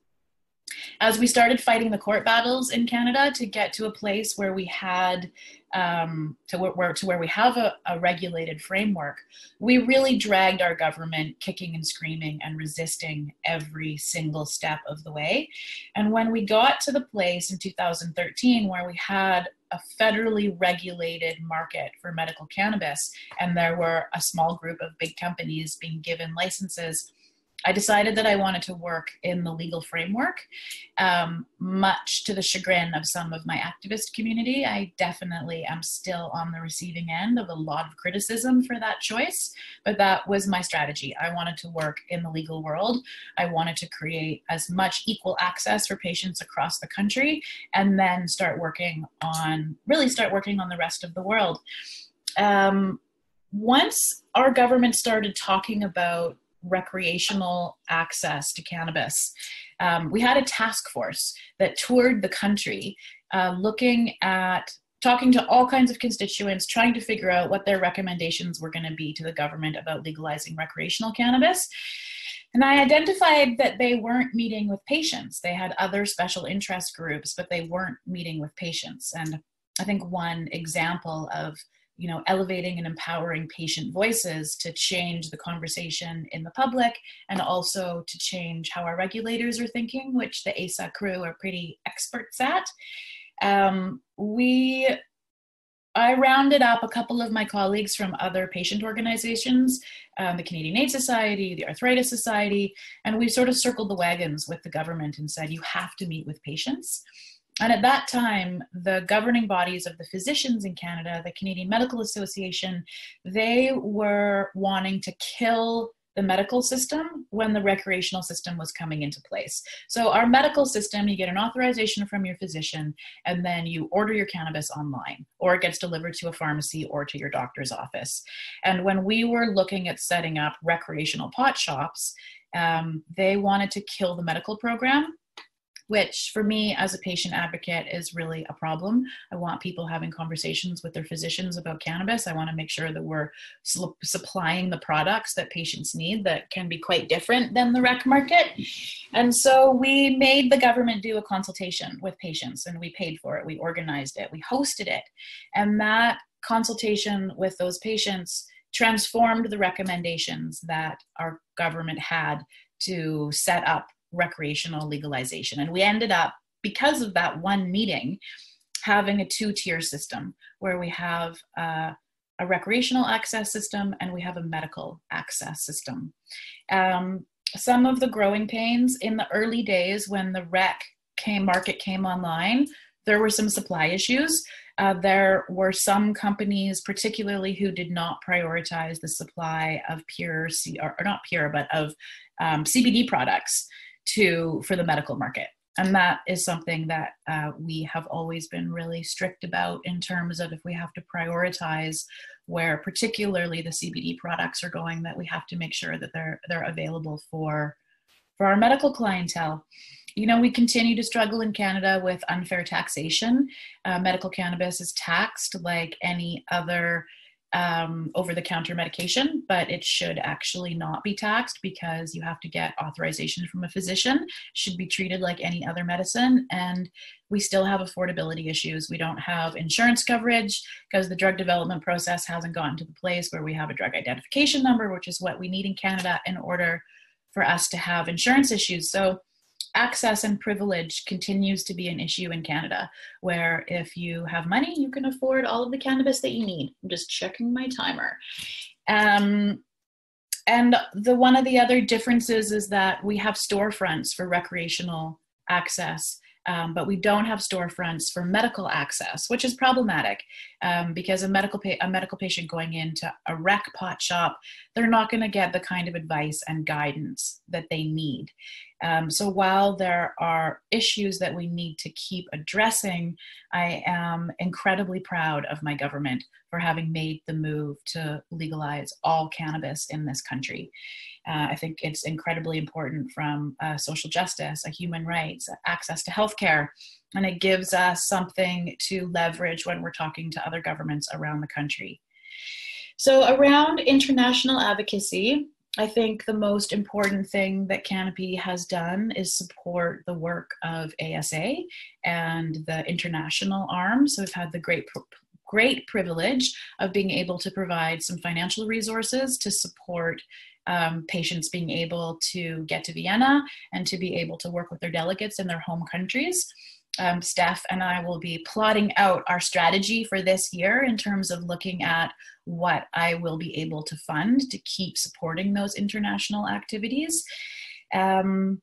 as we started fighting the court battles in Canada to get to a place where we had um, to where to where we have a, a, regulated framework, we really dragged our government kicking and screaming and resisting every single step of the way. And when we got to the place in 2013 where we had a federally regulated market for medical cannabis, and there were a small group of big companies being given licenses I decided that I wanted to work in the legal framework, um, much to the chagrin of some of my activist community. I definitely am still on the receiving end of a lot of criticism for that choice, but that was my strategy. I wanted to work in the legal world. I wanted to create as much equal access for patients across the country and then start working on, really start working on the rest of the world. Um, once our government started talking about recreational access to cannabis. Um, we had a task force that toured the country uh, looking at talking to all kinds of constituents, trying to figure out what their recommendations were going to be to the government about legalizing recreational cannabis. And I identified that they weren't meeting with patients. They had other special interest groups, but they weren't meeting with patients. And I think one example of you know, elevating and empowering patient voices to change the conversation in the public and also to change how our regulators are thinking, which the ASA crew are pretty experts at. Um, we I rounded up a couple of my colleagues from other patient organizations, um, the Canadian AIDS Society, the Arthritis Society, and we sort of circled the wagons with the government and said, you have to meet with patients. And at that time, the governing bodies of the physicians in Canada, the Canadian Medical Association, they were wanting to kill the medical system when the recreational system was coming into place. So, our medical system, you get an authorization from your physician, and then you order your cannabis online, or it gets delivered to a pharmacy or to your doctor's office. And when we were looking at setting up recreational pot shops, um, they wanted to kill the medical program which for me as a patient advocate is really a problem. I want people having conversations with their physicians about cannabis. I want to make sure that we're su- supplying the products that patients need that can be quite different than the rec market. And so we made the government do a consultation with patients and we paid for it. We organized it, we hosted it. And that consultation with those patients transformed the recommendations that our government had to set up recreational legalization. And we ended up, because of that one meeting, having a two tier system where we have uh, a recreational access system and we have a medical access system. Um, some of the growing pains in the early days when the rec came market came online, there were some supply issues. Uh, there were some companies, particularly who did not prioritize the supply of pure, C- or, not pure, but of um, CBD products to for the medical market. And that is something that uh, we have always been really strict about in terms of if we have to prioritize where particularly the cbd products are going that we have to make sure that they're they're available for for our medical clientele. You know we continue to struggle in canada with unfair taxation. Uh, medical cannabis is taxed like any other um, over the counter medication, but it should actually not be taxed because you have to get authorization from a physician. Should be treated like any other medicine. And we still have affordability issues. We don't have insurance coverage because the drug development process hasn't gotten to the place where we have a drug identification number, which is what we need in Canada in order for us to have insurance issues. So access and privilege continues to be an issue in Canada, where if you have money, you can afford all of the cannabis that you need. I'm just checking my timer. Um, and the one of the other differences is that we have storefronts for recreational access um, but we don't have storefronts for medical access, which is problematic um, because a medical pa- a medical patient going into a rec pot shop, they're not going to get the kind of advice and guidance that they need. Um, so while there are issues that we need to keep addressing, I am incredibly proud of my government for having made the move to legalize all cannabis in this country. Uh, I think it's incredibly important from uh, social justice, human rights, access to healthcare, and it gives us something to leverage when we're talking to other governments around the country. So, around international advocacy, I think the most important thing that Canopy has done is support the work of ASA and the international arm. So we've had the great great privilege of being able to provide some financial resources to support um, patients being able to get to Vienna and to be able to work with their delegates in their home countries. Um, Steph and I will be plotting out our strategy for this year in terms of looking at what I will be able to fund to keep supporting those international activities. Um,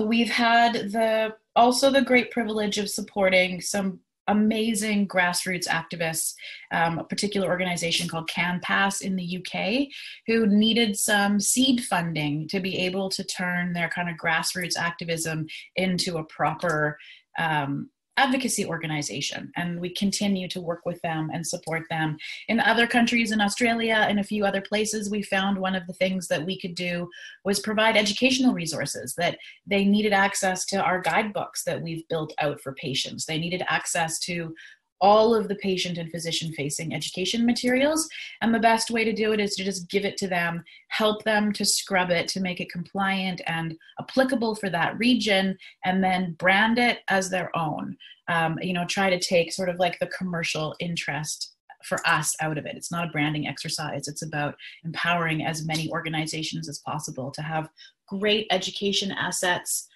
we've had the also the great privilege of supporting some amazing grassroots activists, um, a particular organization called CanPass in the UK, who needed some seed funding to be able to turn their kind of grassroots activism into a proper um, advocacy organization and we continue to work with them and support them. In other countries in australia and a few other places we found one of the things that we could do was provide educational resources that they needed access to our guidebooks that we've built out for patients. They needed access to all of the patient and physician facing education materials. And the best way to do it is to just give it to them, help them to scrub it to make it compliant and applicable for that region, and then brand it as their own. Um, you know, try to take sort of like the commercial interest for us out of it. It's not a branding exercise, it's about empowering as many organizations as possible to have great education assets.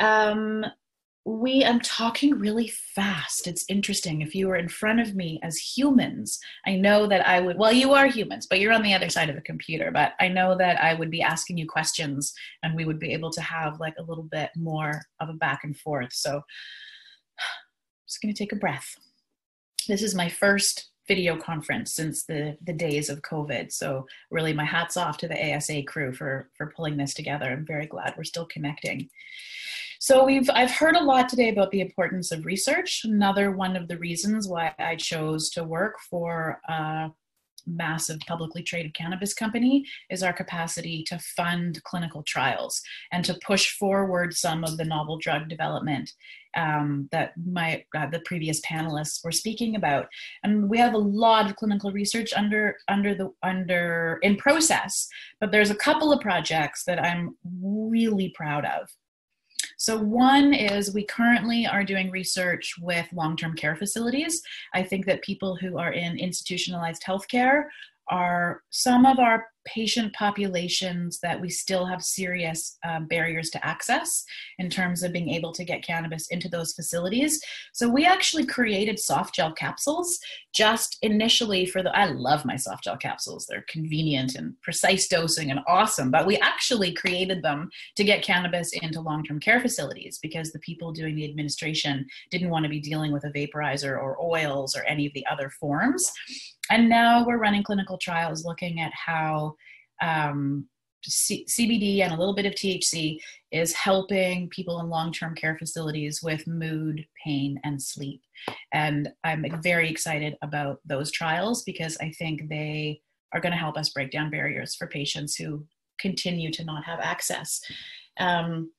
Um, we i'm talking really fast. It's interesting. If you were in front of me as humans i know that i would well you are humans but you're on the other side of the computer but i know that i would be asking you questions and we would be able to have like a little bit more of a back and forth. So i'm just going to take a breath. This is my first video conference since the the days of covid. So really my hats off to the asa crew for for pulling this together. I'm very glad we're still connecting. So we've I've heard a lot today about the importance of research. Another one of the reasons why I chose to work for a massive publicly traded cannabis company is our capacity to fund clinical trials and to push forward some of the novel drug development um, that my uh, the previous panelists were speaking about. And we have a lot of clinical research under under the under in process, but there's a couple of projects that I'm really proud of. So, one is we currently are doing research with long term care facilities. I think that people who are in institutionalized healthcare are some of our patient populations that we still have serious um, barriers to access in terms of being able to get cannabis into those facilities. So we actually created soft gel capsules just initially for the, I love my soft gel capsules. They're convenient and precise dosing and awesome, but we actually created them to get cannabis into long-term care facilities because the people doing the administration didn't want to be dealing with a vaporizer or oils or any of the other forms. And now we're running clinical trials looking at how um, C- CBD and a little bit of THC is helping people in long term care facilities with mood, pain, and sleep. And I'm very excited about those trials because I think they are going to help us break down barriers for patients who continue to not have access. Um,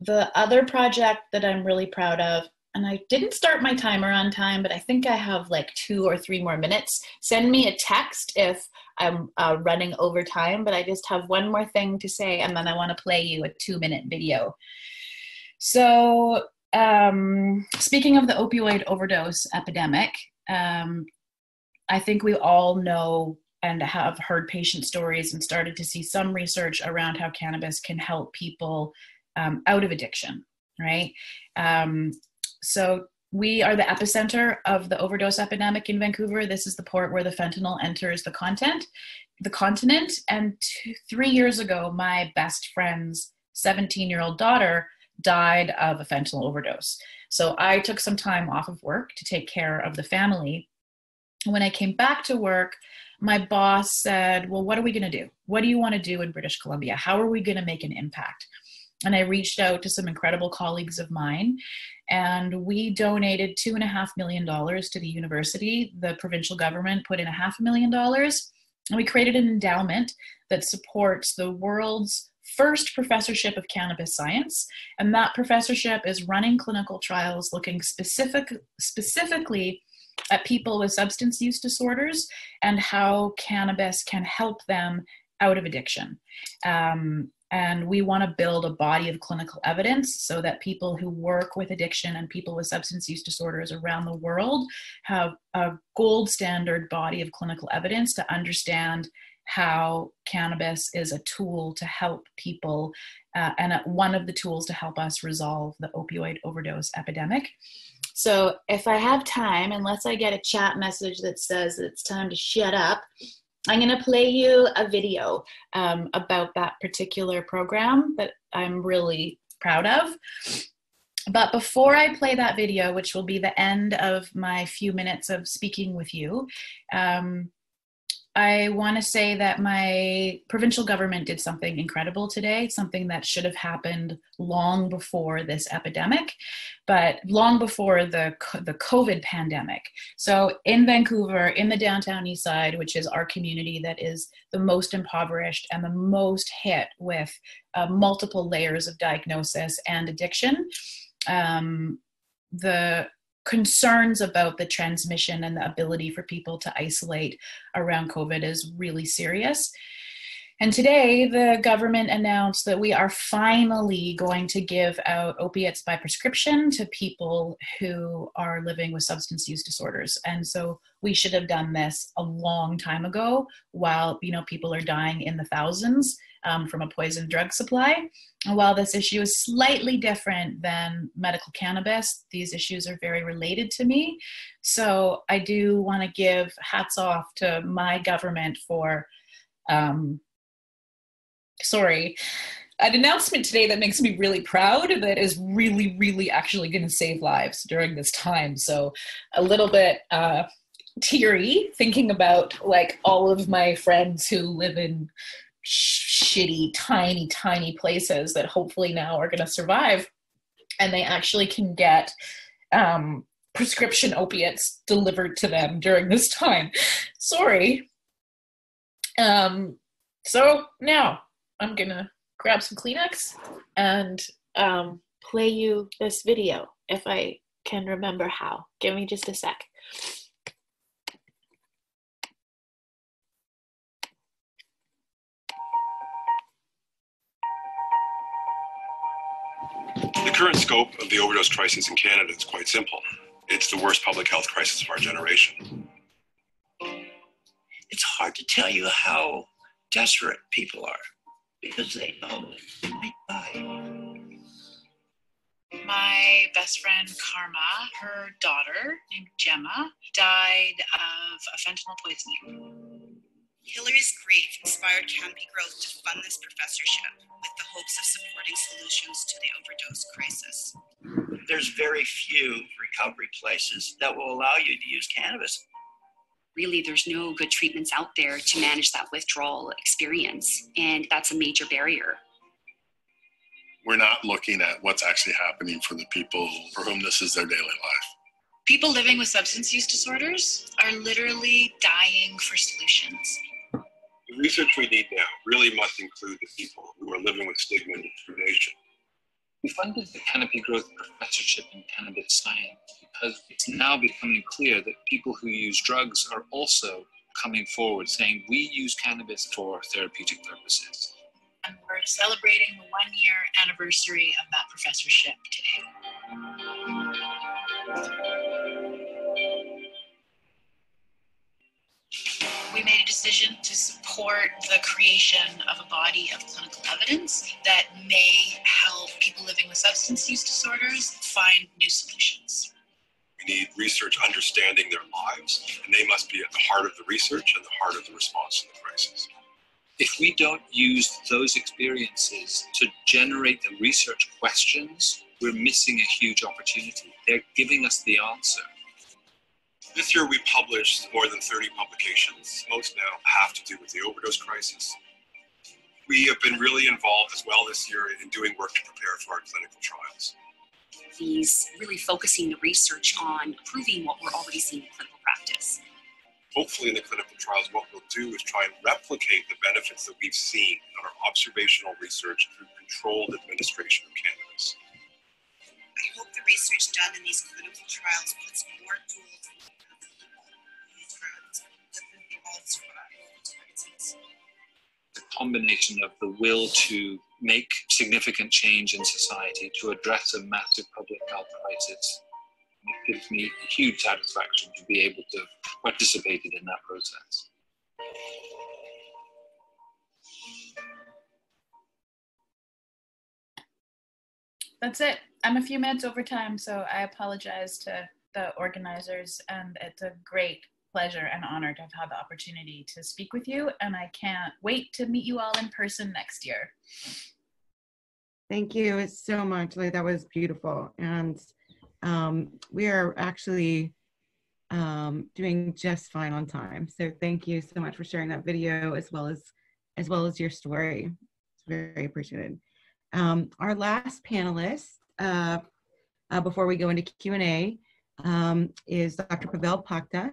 the other project that I'm really proud of and I didn't start my timer on time, but I think I have like two or three more minutes. Send me a text if I'm uh, running over time, but I just have one more thing to say, and then I want to play you a two minute video. So, um, speaking of the opioid overdose epidemic, um, I think we all know and have heard patient stories and started to see some research around how cannabis can help people um, out of addiction, right? So we are the epicenter of the overdose epidemic in Vancouver. This is the port where the fentanyl enters the content, the continent. And two, three years ago, my best friend's 17 year old daughter died of a fentanyl overdose. So I took some time off of work to take care of the family. When I came back to work, my boss said, Well, what are we going to do? What do you want to do in British Columbia? How are we going to make an impact? And I reached out to some incredible colleagues of mine, and we donated two and a half million dollars to the university. The provincial government put in a half a million dollars, and we created an endowment that supports the world's first professorship of cannabis science. And that professorship is running clinical trials looking specific, specifically at people with substance use disorders and how cannabis can help them out of addiction. Um, and we want to build a body of clinical evidence so that people who work with addiction and people with substance use disorders around the world have a gold standard body of clinical evidence to understand how cannabis is a tool to help people uh, and one of the tools to help us resolve the opioid overdose epidemic. So, if I have time, unless I get a chat message that says it's time to shut up, I'm going to play you a video um, about that particular program that I'm really proud of. But before I play that video, which will be the end of my few minutes of speaking with you, um, I want to say that my provincial government did something incredible today, something that should have happened long before this epidemic, but long before the the COVID pandemic. So in Vancouver, in the downtown east side, which is our community that is the most impoverished and the most hit with uh, multiple layers of diagnosis and addiction, um, the concerns about the transmission and the ability for people to isolate around COVID is really serious. And today, the government announced that we are finally going to give out opiates by prescription to people who are living with substance use disorders. And so we should have done this a long time ago while you know people are dying in the thousands um, from a poison drug supply. And while this issue is slightly different than medical cannabis, these issues are very related to me. So I do want to give hats off to my government for, um, sorry, an announcement today that makes me really proud that is really, really actually going to save lives during this time. So a little bit. Uh, teary thinking about like all of my friends who live in shitty, tiny, tiny places that hopefully now are going to survive. And they actually can get um, prescription opiates delivered to them during this time. Sorry. Um, so now I'm going to grab some Kleenex and um, play you this video if I can remember how. Give me just a sec. Current scope of the overdose crisis in Canada is quite simple. It's the worst public health crisis of our generation. It's hard to tell you how desperate people are because they know they might die. My best friend Karma, her daughter named Gemma, died of a fentanyl poisoning. Hilary's grief inspired Canopy Growth to fund this professorship with the hopes of supporting solutions to the overdose crisis. There's very few recovery places that will allow you to use cannabis. Really, there's no good treatments out there to manage that withdrawal experience, and that's a major barrier. We're not looking at what's actually happening for the people for whom this is their daily life. People living with substance use disorders are literally dying for solutions. The research we need now really must include the people who are living with stigma and discrimination. We funded the Canopy Growth Professorship in Cannabis Science because it's now becoming clear that people who use drugs are also coming forward saying we use cannabis for therapeutic purposes. And we're celebrating the one year anniversary of that professorship today. We made a decision to support the creation of a body of clinical evidence that may help people living with substance use disorders find new solutions. We need research understanding their lives, and they must be at the heart of the research and the heart of the response to the crisis. If we don't use those experiences to generate the research questions, we're missing a huge opportunity. They're giving us the answer. This year we published more than 30 publications. Most now have to do with the overdose crisis. We have been really involved as well this year in doing work to prepare for our clinical trials. He's really focusing the research on proving what we're already seeing in clinical practice. Hopefully, in the clinical trials, what we'll do is try and replicate the benefits that we've seen in our observational research through controlled administration of cannabis. I hope the research done in these clinical trials puts more tools in the hands of people who use drugs that can be all survive the combination of the will to make significant change in society to address a massive public health crisis it gives me huge satisfaction to be able to participate in that process. That's it. I'm a few minutes over time, so I apologize to the organizers, and it's a great pleasure and honor to have had the opportunity to speak with you, and I can't wait to meet you all in person next year. Thank you so much. Like, that was beautiful. And um, we are actually um, doing just fine on time. So thank you so much for sharing that video as well as as well as your story. It's very appreciated. Um, our last panelist uh, uh, before we go into Q&A um, is Dr. Pavel Pachta.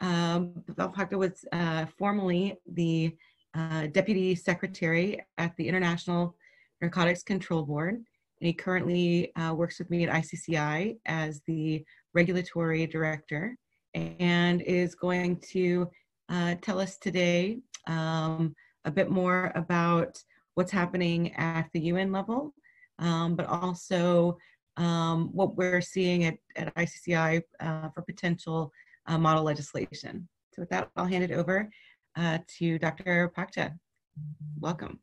Um, Pavel Pachta was uh, formerly the uh, Deputy Secretary at the International Narcotics Control Board and he currently uh, works with me at ICCI as the regulatory director and is going to uh, tell us today um, a bit more about what's happening at the UN level, um, but also um, what we're seeing at, at ICCI uh, for potential uh, model legislation. So with that, I'll hand it over uh, to Dr. Pachta. Welcome.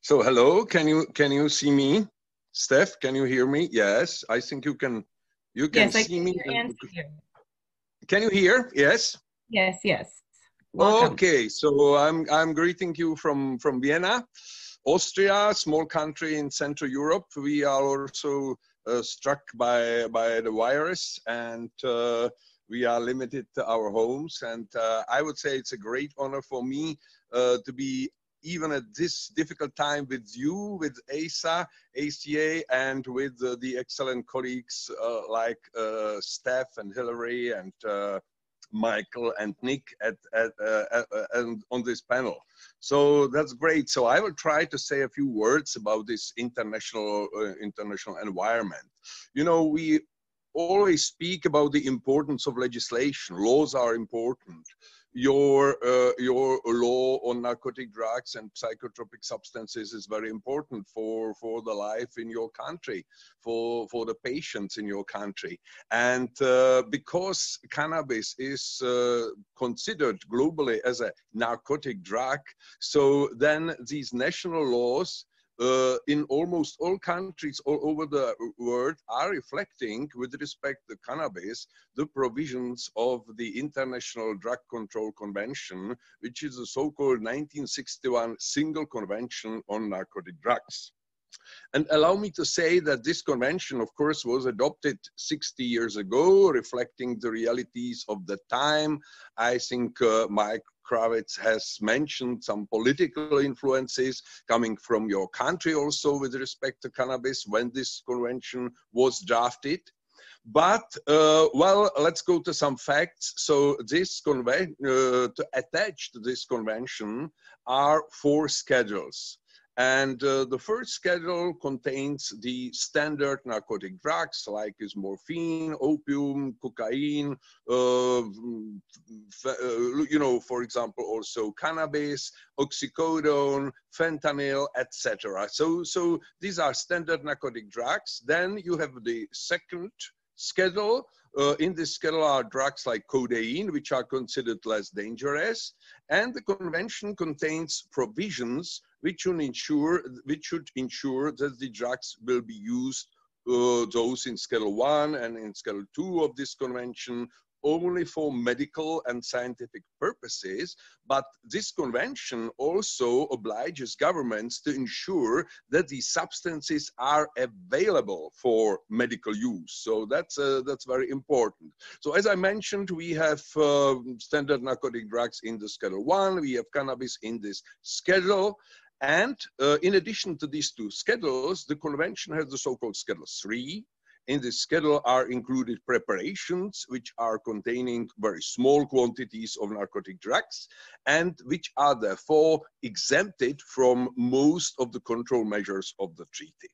So hello, can you can you see me? Steph, can you hear me? Yes, I think you can you can yes, see can me. And you. Can you hear? Yes. Yes, yes. Welcome. Okay, so I'm I'm greeting you from from Vienna, Austria, small country in Central Europe. We are also uh, struck by by the virus and uh, we are limited to our homes. And uh, I would say it's a great honor for me uh, to be even at this difficult time with you, with ASA, ACA, and with uh, the excellent colleagues uh, like uh, Steph and Hilary and uh, Michael and Nic at, at, uh, at, and on this panel. So that's great. So I will try to say a few words about this international international environment. You know, we always speak about the importance of legislation. Laws are important your uh, your law on narcotic drugs and psychotropic substances is very important for for the life in your country for for the patients in your country. And uh, because cannabis is uh, considered globally as a narcotic drug so then these national laws uh, in almost all countries all over the world are reflecting with respect to cannabis the provisions of the International Drug Control Convention, which is the so-called 1961 single convention on narcotic drugs. And allow me to say that this convention, of course, was adopted 60 years ago, reflecting the realities of the time. I think uh, Mike Krawitz has mentioned some political influences coming from your country also with respect to cannabis when this convention was drafted. But, uh, well, let's go to some facts. So this uh, to attach to this convention are four schedules. And uh, the first schedule contains the standard narcotic drugs like is morphine, opium, cocaine, uh, uh, you know, for example, also cannabis, oxycodone, fentanyl, etc. So, so these are standard narcotic drugs. Then you have the second schedule, uh, in this schedule are drugs like codeine, which are considered less dangerous. And the convention contains provisions which should ensure, which should ensure that the drugs will be used uh, those in Schedule 1 and in Schedule 2 of this convention only for medical and scientific purposes, but this convention also obliges governments to ensure that these substances are available for medical use. So that's, uh, that's very important. So as I mentioned, we have uh, standard narcotic drugs in the Schedule 1, we have cannabis in this schedule, and uh, in addition to these two schedules, the convention has the so-called Schedule 3, in this schedule are included preparations which are containing very small quantities of narcotic drugs and which are therefore exempted from most of the control measures of the treaty.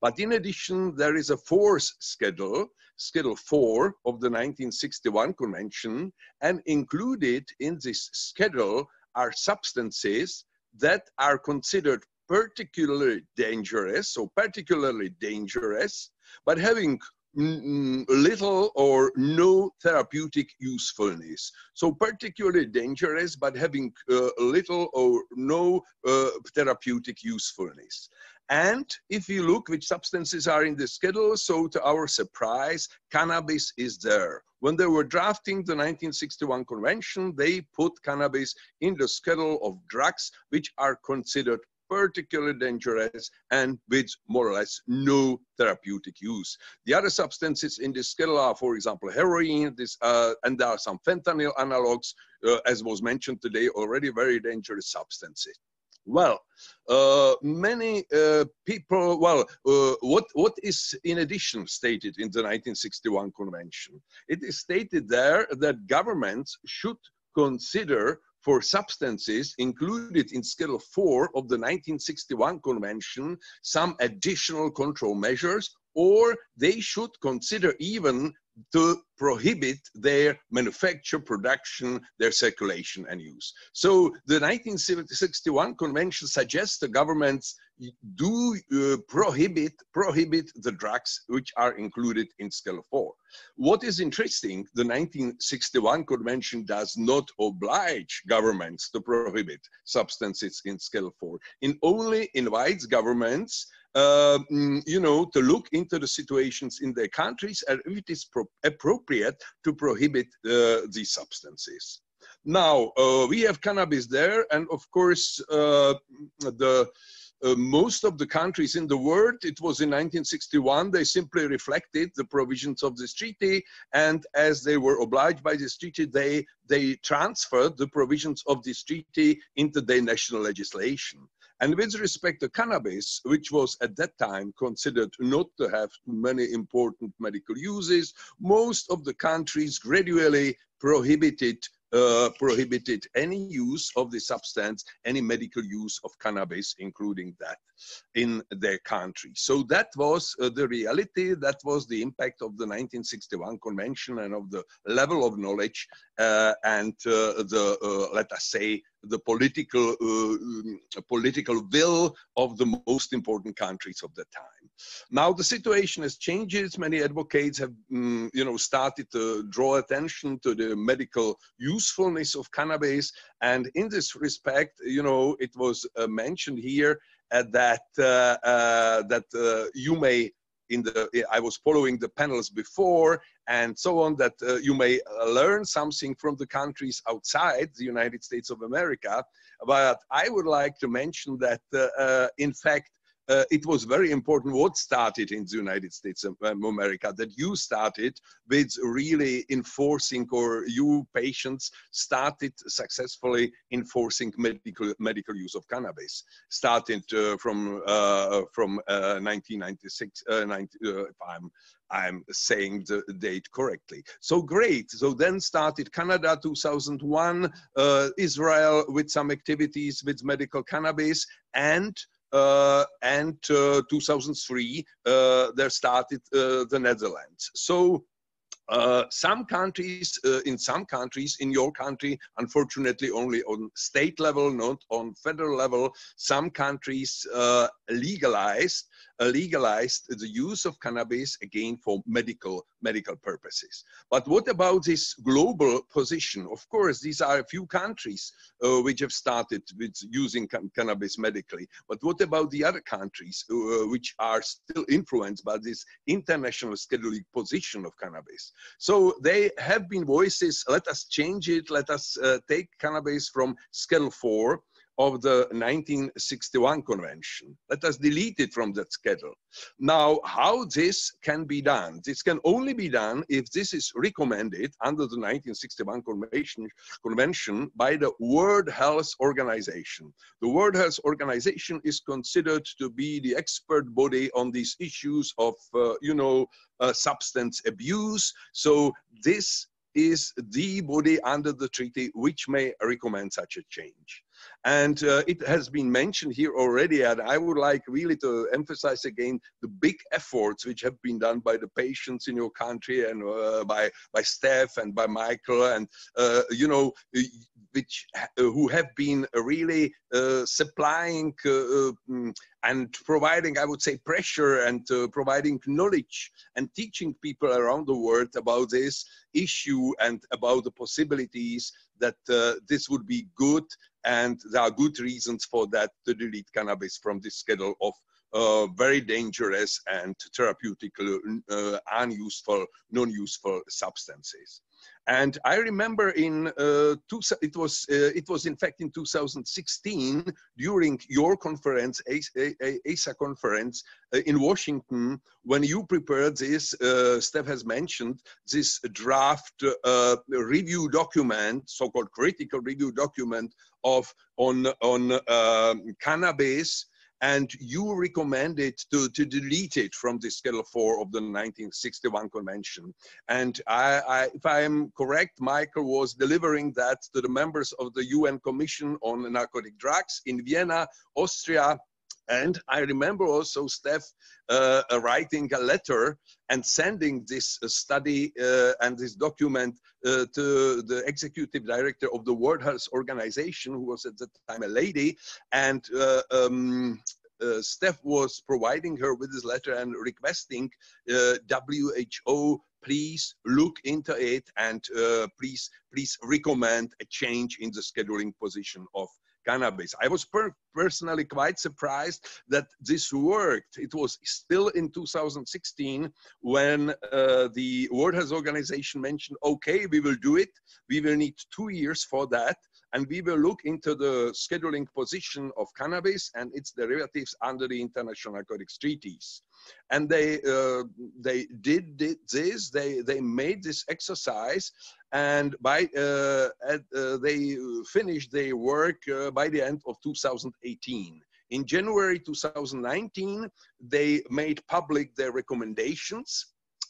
But in addition, there is a fourth schedule, Schedule 4 of the 1961 Convention, and included in this schedule are substances that are considered particularly dangerous, so particularly dangerous, but having little or no therapeutic usefulness. So particularly dangerous, but having uh, little or no uh, therapeutic usefulness. And if you look which substances are in the schedule, so to our surprise, cannabis is there. When they were drafting the 1961 convention, they put cannabis in the schedule of drugs which are considered particularly dangerous and with more or less no therapeutic use. The other substances in this schedule are, for example, heroin, this, uh, and there are some fentanyl analogs, uh, as was mentioned today, already very dangerous substances. Well, uh, many uh, people, well, uh, what, what is in addition stated in the 1961 convention? It is stated there that governments should consider for substances included in Schedule 4 of the 1961 Convention some additional control measures, or they should consider even to prohibit their manufacture, production, their circulation and use. So the 1961 convention suggests the governments do uh, prohibit, prohibit the drugs which are included in Schedule 4. What is interesting, the 1961 convention does not oblige governments to prohibit substances in Schedule 4. It only invites governments uh, you know, to look into the situations in their countries and if it is appropriate to prohibit uh, these substances. Now, uh, we have cannabis there, and of course, uh, the uh, most of the countries in the world, it was in 1961, they simply reflected the provisions of this treaty. And as they were obliged by this treaty, they, they transferred the provisions of this treaty into their national legislation. And with respect to cannabis, which was at that time considered not to have many important medical uses, most of the countries gradually prohibited uh, prohibited any use of the substance, any medical use of cannabis, including that in their country. So that was uh, the reality, that was the impact of the 1961 convention and of the level of knowledge uh, and uh, the, uh, let us say, the political, uh, um, political will of the most important countries of the time. Now the situation has changed. Many advocates have, um, you know, started to draw attention to the medical usefulness of cannabis. And in this respect, you know, it was uh, mentioned here uh, that uh, uh, that uh, you may in the I was following the panels before and so on that uh, you may learn something from the countries outside the United States of America. But I would like to mention that uh, in fact uh, it was very important what started in the United States of America, that you started with really enforcing, or you patients started successfully enforcing medical medical use of cannabis, starting uh, from uh, from 1996. Uh, 90, uh, if I'm I'm saying the date correctly. So great. So then started Canada 2001, uh, Israel with some activities with medical cannabis, and uh, and uh, 2003 uh, there started the Netherlands. So uh, some countries, uh, in some countries, in your country, unfortunately only on state level, not on federal level, some countries uh, legalized legalized the use of cannabis again for medical medical purposes. But what about this global position? Of course, these are a few countries uh, which have started with using can cannabis medically. But what about the other countries uh, which are still influenced by this international scheduling position of cannabis? So they have been voices, let us change it, let us uh, take cannabis from Schedule 4 of the 1961 convention. Let us delete it from that schedule. Now, how this can be done? This can only be done if this is recommended under the 1961 convention, convention by the World Health Organization. The World Health Organization is considered to be the expert body on these issues of, uh, you know, uh, substance abuse. So this is the body under the treaty which may recommend such a change. And uh, it has been mentioned here already, and I would like really to emphasize again the big efforts which have been done by the patients in your country and uh, by, by Steph and by Michael and, uh, you know, which uh, who have been really uh, supplying uh, mm, and providing, I would say, pressure and providing knowledge and teaching people around the world about this issue and about the possibilities that this would be good and there are good reasons for that to delete cannabis from this schedule of uh, very dangerous and therapeutically uh, unuseful, non-useful substances. And I remember in uh, two, it was uh, it was in fact in 2016 during your conference, ASA conference uh, in Washington, when you prepared this. Uh, Steph has mentioned this draft review document, so-called critical review document of on on um, cannabis and you recommended to, to delete it from the Schedule 4 of the 1961 convention. And I, I, if I am correct, Michael was delivering that to the members of the UN Commission on Narcotic Drugs in Vienna, Austria, and I remember also Steph uh, writing a letter and sending this uh, study uh, and this document uh, to the executive director of the World Health Organization, who was at the time a lady. And uh, um, uh, Steph was providing her with this letter and requesting WHO please look into it and uh, please please recommend a change in the scheduling position of cannabis. I was per personally quite surprised that this worked. It was still in 2016 when uh, the World Health Organization mentioned, okay, we will do it. We will need two years for that. And we will look into the scheduling position of cannabis and its derivatives under the international narcotics treaties. And they uh, they did, did, this they they made this exercise and by uh, at, uh, they finished their work uh, by the end of 2018 in january 2019 they made public their recommendations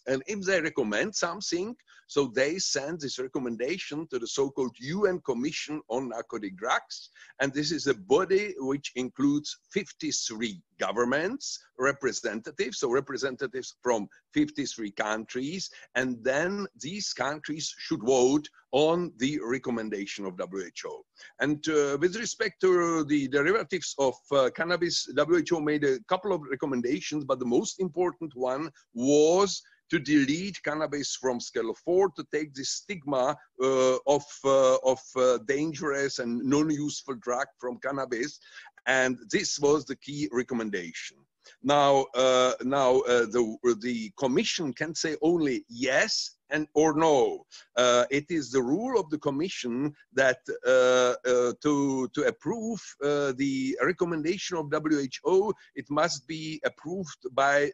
and if they recommend something so they send this recommendation to the so-called UN Commission on Narcotic Drugs. And this is a body which includes 53 governments, representatives, so representatives from 53 countries. And then these countries should vote on the recommendation of WHO. And uh, with respect to the derivatives of uh, cannabis, WHO made a couple of recommendations, but the most important one was to delete cannabis from Schedule 4, to take the stigma uh, of, uh, of uh, dangerous and non-useful drug from cannabis. And this was the key recommendation. Now, uh, now uh, the, the commission can say only yes and or no. Uh, it is the rule of the commission that uh, uh, to, to approve uh, the recommendation of WHO, it must be approved by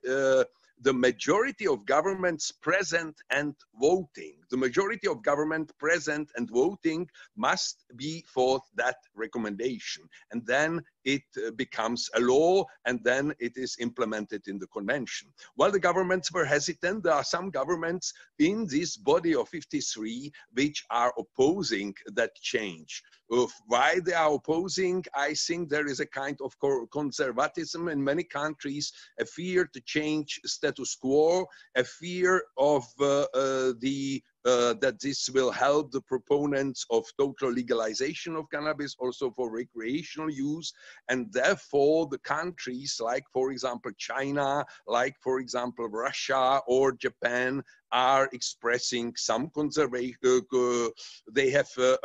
the majority of governments present and voting, the majority of government present and voting must be for that recommendation. And then it uh, becomes a law and then it is implemented in the convention. While the governments were hesitant, there are some governments in this body of 53 which are opposing that change. Of why they are opposing, I think there is a kind of conservatism in many countries, a fear to change status quo, a fear of uh, uh, the uh, that this will help the proponents of total legalization of cannabis also for recreational use. And therefore, the countries like, for example, China, like, for example, Russia or Japan are expressing some conservation, uh, they have uh,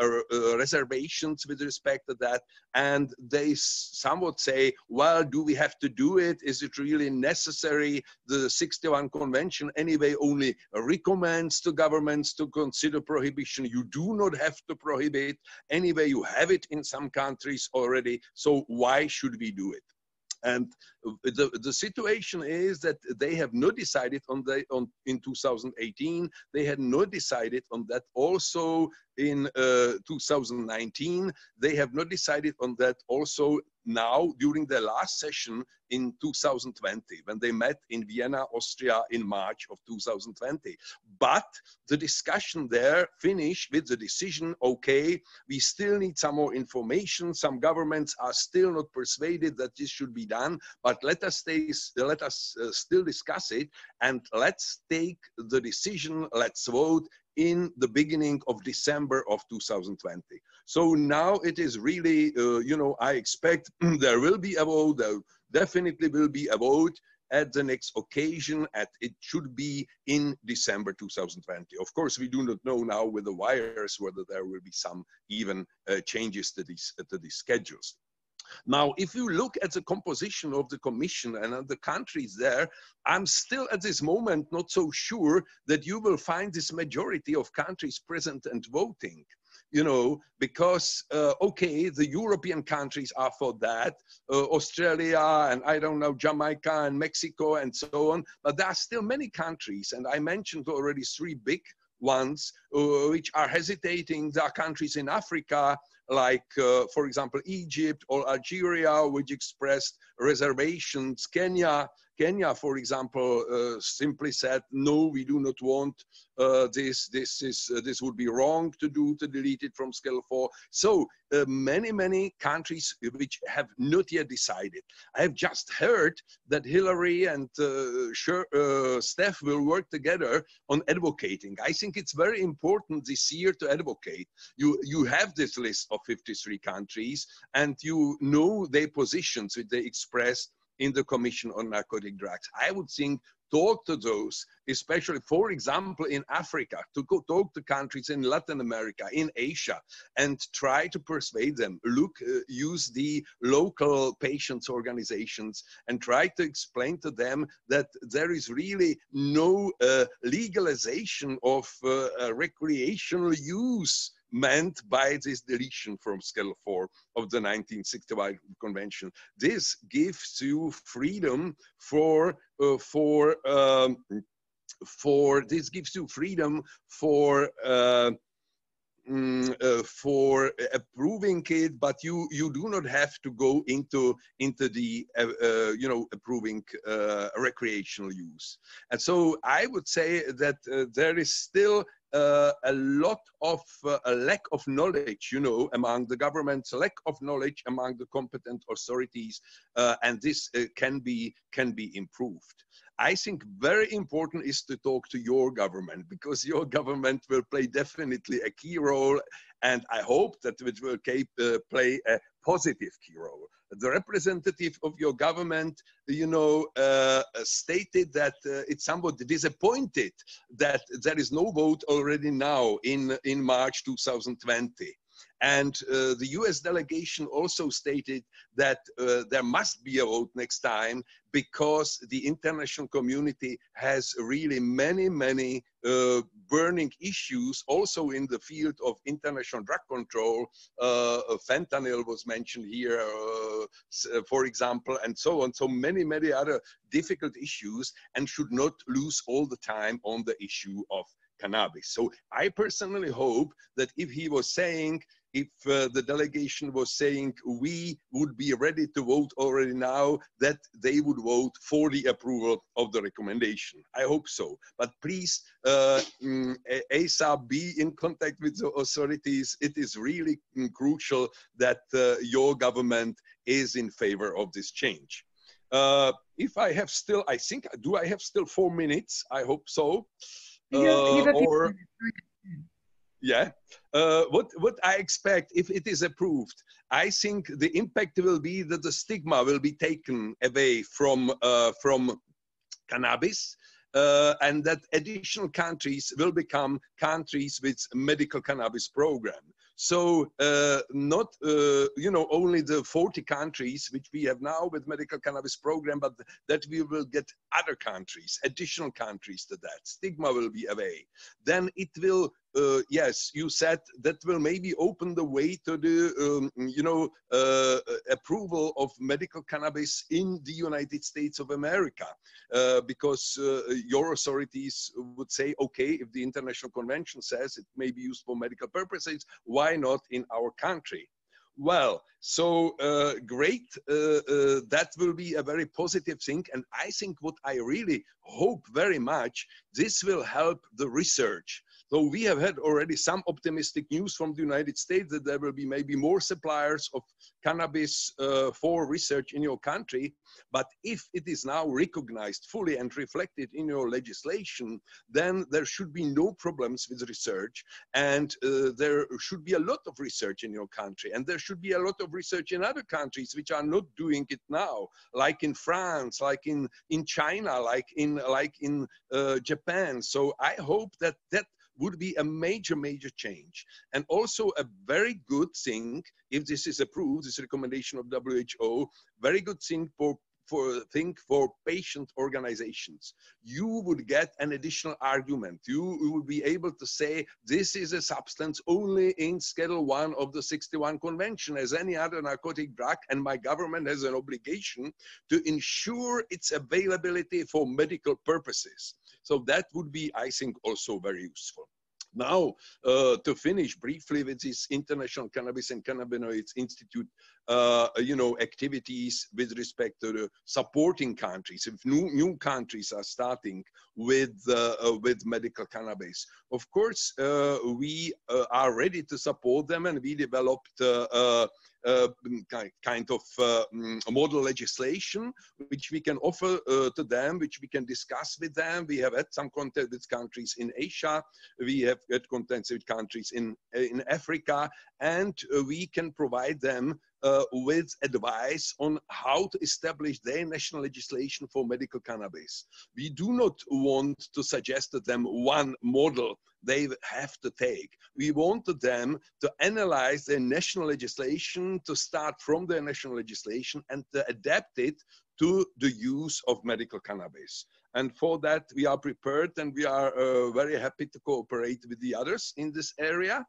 reservations with respect to that. And they somewhat say, well, do we have to do it? Is it really necessary? The 61 Convention anyway only recommends to governments to consider prohibition. You do not have to prohibit. Anyway, you have it in some countries already. So why should we do it? And the, the situation is that they have not decided on the on in 2018. They had not decided on that also in uh, 2019. They have not decided on that also now during the last session in 2020 when they met in Vienna, Austria in March of 2020. But the discussion there finished with the decision, okay, we still need some more information. Some governments are still not persuaded that this should be done, but let us stay, let us uh, still discuss it and let's take the decision, let's vote in the beginning of December of 2020. So now it is really, uh, you know, I expect there will be a vote, there definitely will be a vote at the next occasion, and it should be in December 2020. Of course, we do not know now with the virus whether there will be some even uh, changes to these, to these schedules. Now, if you look at the composition of the commission and the countries there, I'm still at this moment not so sure that you will find this majority of countries present and voting you know, because, uh, okay, the European countries are for that, uh, Australia and I don't know, Jamaica and Mexico and so on, but there are still many countries, and I mentioned already three big ones uh, which are hesitating. There are countries in Africa like, uh, for example, Egypt or Algeria, which expressed reservations. Kenya, Kenya, for example, uh, simply said, no, we do not want uh, this. This is uh, this would be wrong to do to delete it from Scale 4. So uh, many, many countries which have not yet decided. I have just heard that Hilary and uh, sure, uh, Steph will work together on advocating. I think it's very important this year to advocate. You, you have this list of 53 countries and you know their positions which they expressed in the Commission on Narcotic Drugs. I would think talk to those, especially, for example, in Africa, to go talk to countries in Latin America, in Asia, and try to persuade them. Look, uh, use the local patients organizations and try to explain to them that there is really no uh, legalization of uh, recreational use meant by this deletion from Schedule 4 of the 1965 Convention. This gives you freedom for, uh, for, um, for, this gives you freedom for, uh, Mm, uh, for approving it, but you you do not have to go into into the uh, uh, you know approving uh, recreational use. And so I would say that uh, there is still a lot of uh, a lack of knowledge, you know, among the governments, lack of knowledge among the competent authorities, uh, and this uh, can be can be improved. I think very important is to talk to your government because your government will play definitely a key role, and I hope that it will uh, play a positive key role the representative of your government, you know, uh, stated that uh, it's somewhat disappointed that there is no vote already now in, in March 2020. And uh, the US delegation also stated that uh, there must be a vote next time because the international community has really many, many uh, burning issues also in the field of international drug control. Uh, fentanyl was mentioned here, uh, uh, for example, and so on. So many, many other difficult issues and should not lose all the time on the issue of cannabis. So I personally hope that if he was saying if uh, the delegation was saying we would be ready to vote already now, that they would vote for the approval of the recommendation. I hope so. But please, uh, mm, ASAP, be in contact with the authorities. It is really mm, crucial that uh, your government is in favor of this change. Uh, if I have still, I think, do I have still four minutes? I hope so. Uh, or yeah. Uh, what what i expect if it is approved i think the impact will be that the stigma will be taken away from uh, from cannabis uh, and that additional countries will become countries with medical cannabis program so uh, not, uh, you know, only the 40 countries which we have now with medical cannabis program, but that we will get other countries, additional countries to that. Stigma will be away. Then it will uh, yes, you said that will maybe open the way to the, um, you know, uh, approval of medical cannabis in the United States of America, uh, because uh, your authorities would say, okay, if the international convention says it may be used for medical purposes, why not in our country? Well, so uh, great. Uh, uh, that will be a very positive thing. And I think what I really hope very much, this will help the research. So we have had already some optimistic news from the United States that there will be maybe more suppliers of cannabis uh, for research in your country. But if it is now recognized fully and reflected in your legislation, then there should be no problems with research. And uh, there should be a lot of research in your country. And there should be a lot of research in other countries which are not doing it now, like in France, like in, in China, like in, like in uh, Japan. So I hope that that would be a major, major change. And also a very good thing, if this is approved, this recommendation of WHO, very good thing for for think for patient organizations. You would get an additional argument. You, you would be able to say this is a substance only in schedule 1 of the 61 convention as any other narcotic drug and my government has an obligation to ensure its availability for medical purposes. So that would be, I think, also very useful. Now, uh, to finish briefly with this International Cannabis and Cannabinoids Institute, uh, you know, activities with respect to supporting countries. If new new countries are starting with uh, uh with medical cannabis, of course, uh, we uh, are ready to support them, and we developed uh, kind of uh, mm, model legislation which we can offer uh, to them, which we can discuss with them. We have had some contact with countries in Asia, we have had contact with countries in, in Africa, and we can provide them uh, with advice on how to establish their national legislation for medical cannabis. We do not want to suggest to them one model they have to take. We wanted them to analyze their national legislation, to start from their national legislation and to adapt it to the use of medical cannabis. And for that, we are prepared and we are uh, very happy to cooperate with the others in this area.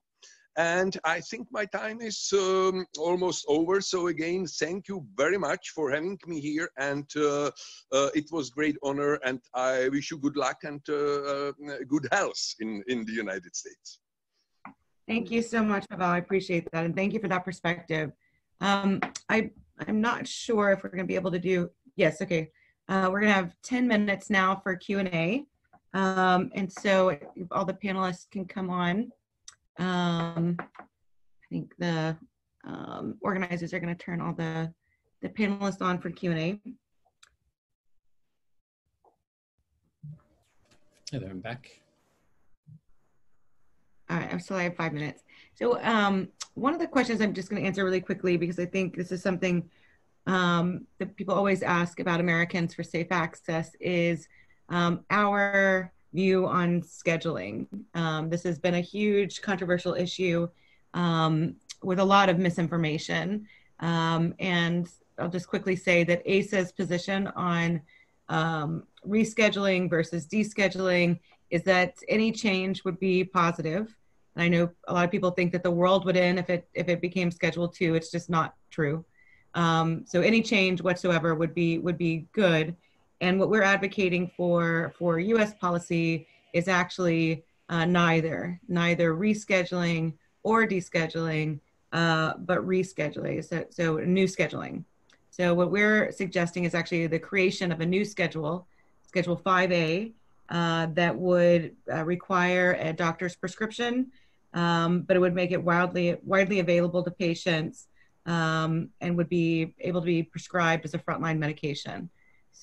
And I think my time is um, almost over. So again, thank you very much for having me here. And uh, uh, it was great honor. And I wish you good luck and uh, uh good health in, in the United States. Thank you so much, Pavel. I appreciate that. And thank you for that perspective. Um, I, I'm not sure if we're going to be able to do, yes, okay. Uh, we're going to have 10 minutes now for Q&A. Um, and so all the panelists can come on. Um, I think the um, organizers are going to turn all the, the panelists on for Q&A. Hey there, I'm back. All right, I'm still, I have five minutes. So um, one of the questions I'm just going to answer really quickly because I think this is something um, that people always ask about Americans for safe access is um, our view on scheduling. Um, this has been a huge controversial issue um, with a lot of misinformation. Um, and I'll just quickly say that ASA's position on um, rescheduling versus descheduling is that any change would be positive. And I know a lot of people think that the world would end if it if it became Schedule Two. It's just not true. Um, so any change whatsoever would be would be good. And what we're advocating for for U.S. policy is actually uh, neither, neither rescheduling or descheduling, uh, but rescheduling, so, so new scheduling. So what we're suggesting is actually the creation of a new schedule, Schedule 5A, uh, that would uh, require a doctor's prescription, um, but it would make it wildly widely available to patients um, and would be able to be prescribed as a frontline medication.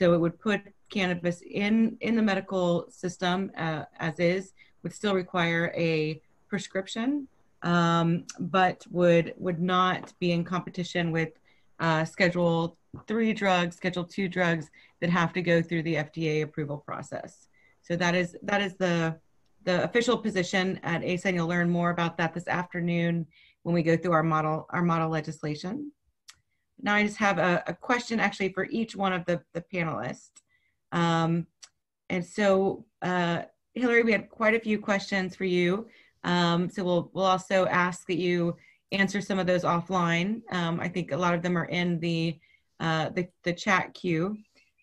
So it would put cannabis in in the medical system uh, as is, would still require a prescription, um, but would would not be in competition with uh, Schedule Three drugs, Schedule Two drugs that have to go through the FDA approval process. So that is that is the the official position at ASA. You'll learn more about that this afternoon when we go through our model our model legislation. Now I just have a, a question actually for each one of the, the panelists. Um, and so uh, Hilary, we had quite a few questions for you. Um, so we'll, we'll also ask that you answer some of those offline. Um, I think a lot of them are in the, uh, the, the, chat queue.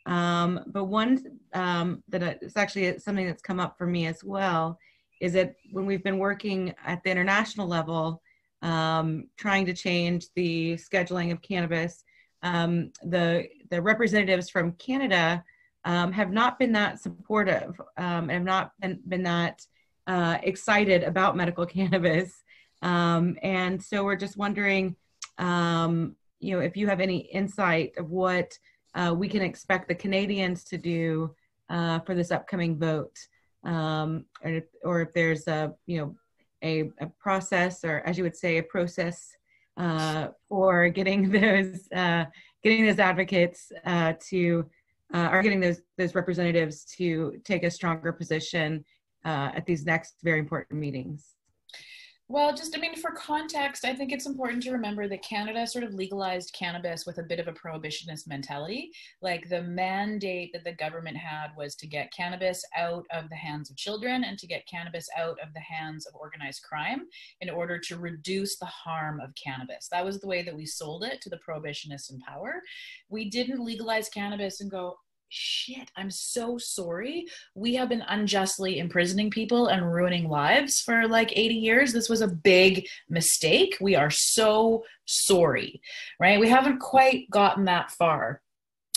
Um, but one um, that is actually something that's come up for me as well is that when we've been working at the international level, um, trying to change the scheduling of cannabis, um, the, the representatives from Canada um, have not been that supportive um, and have not been, been that uh, excited about medical cannabis. Um, and so we're just wondering, um, you know, if you have any insight of what uh, we can expect the Canadians to do uh, for this upcoming vote, um, or, if, or if there's a, you know, a, a, process, or as you would say, a process uh, for getting those uh, getting those advocates uh, to uh, are getting those those representatives to take a stronger position uh, at these next very important meetings. Well, just, I mean, for context, I think it's important to remember that Canada sort of legalized cannabis with a bit of a prohibitionist mentality. Like the mandate that the government had was to get cannabis out of the hands of children and to get cannabis out of the hands of organized crime in order to reduce the harm of cannabis. That was the way that we sold it to the prohibitionists in power. We didn't legalize cannabis and go, shit, I'm so sorry. We have been unjustly imprisoning people and ruining lives for like 80 years. This was a big mistake. We are so sorry, right? We haven't quite gotten that far.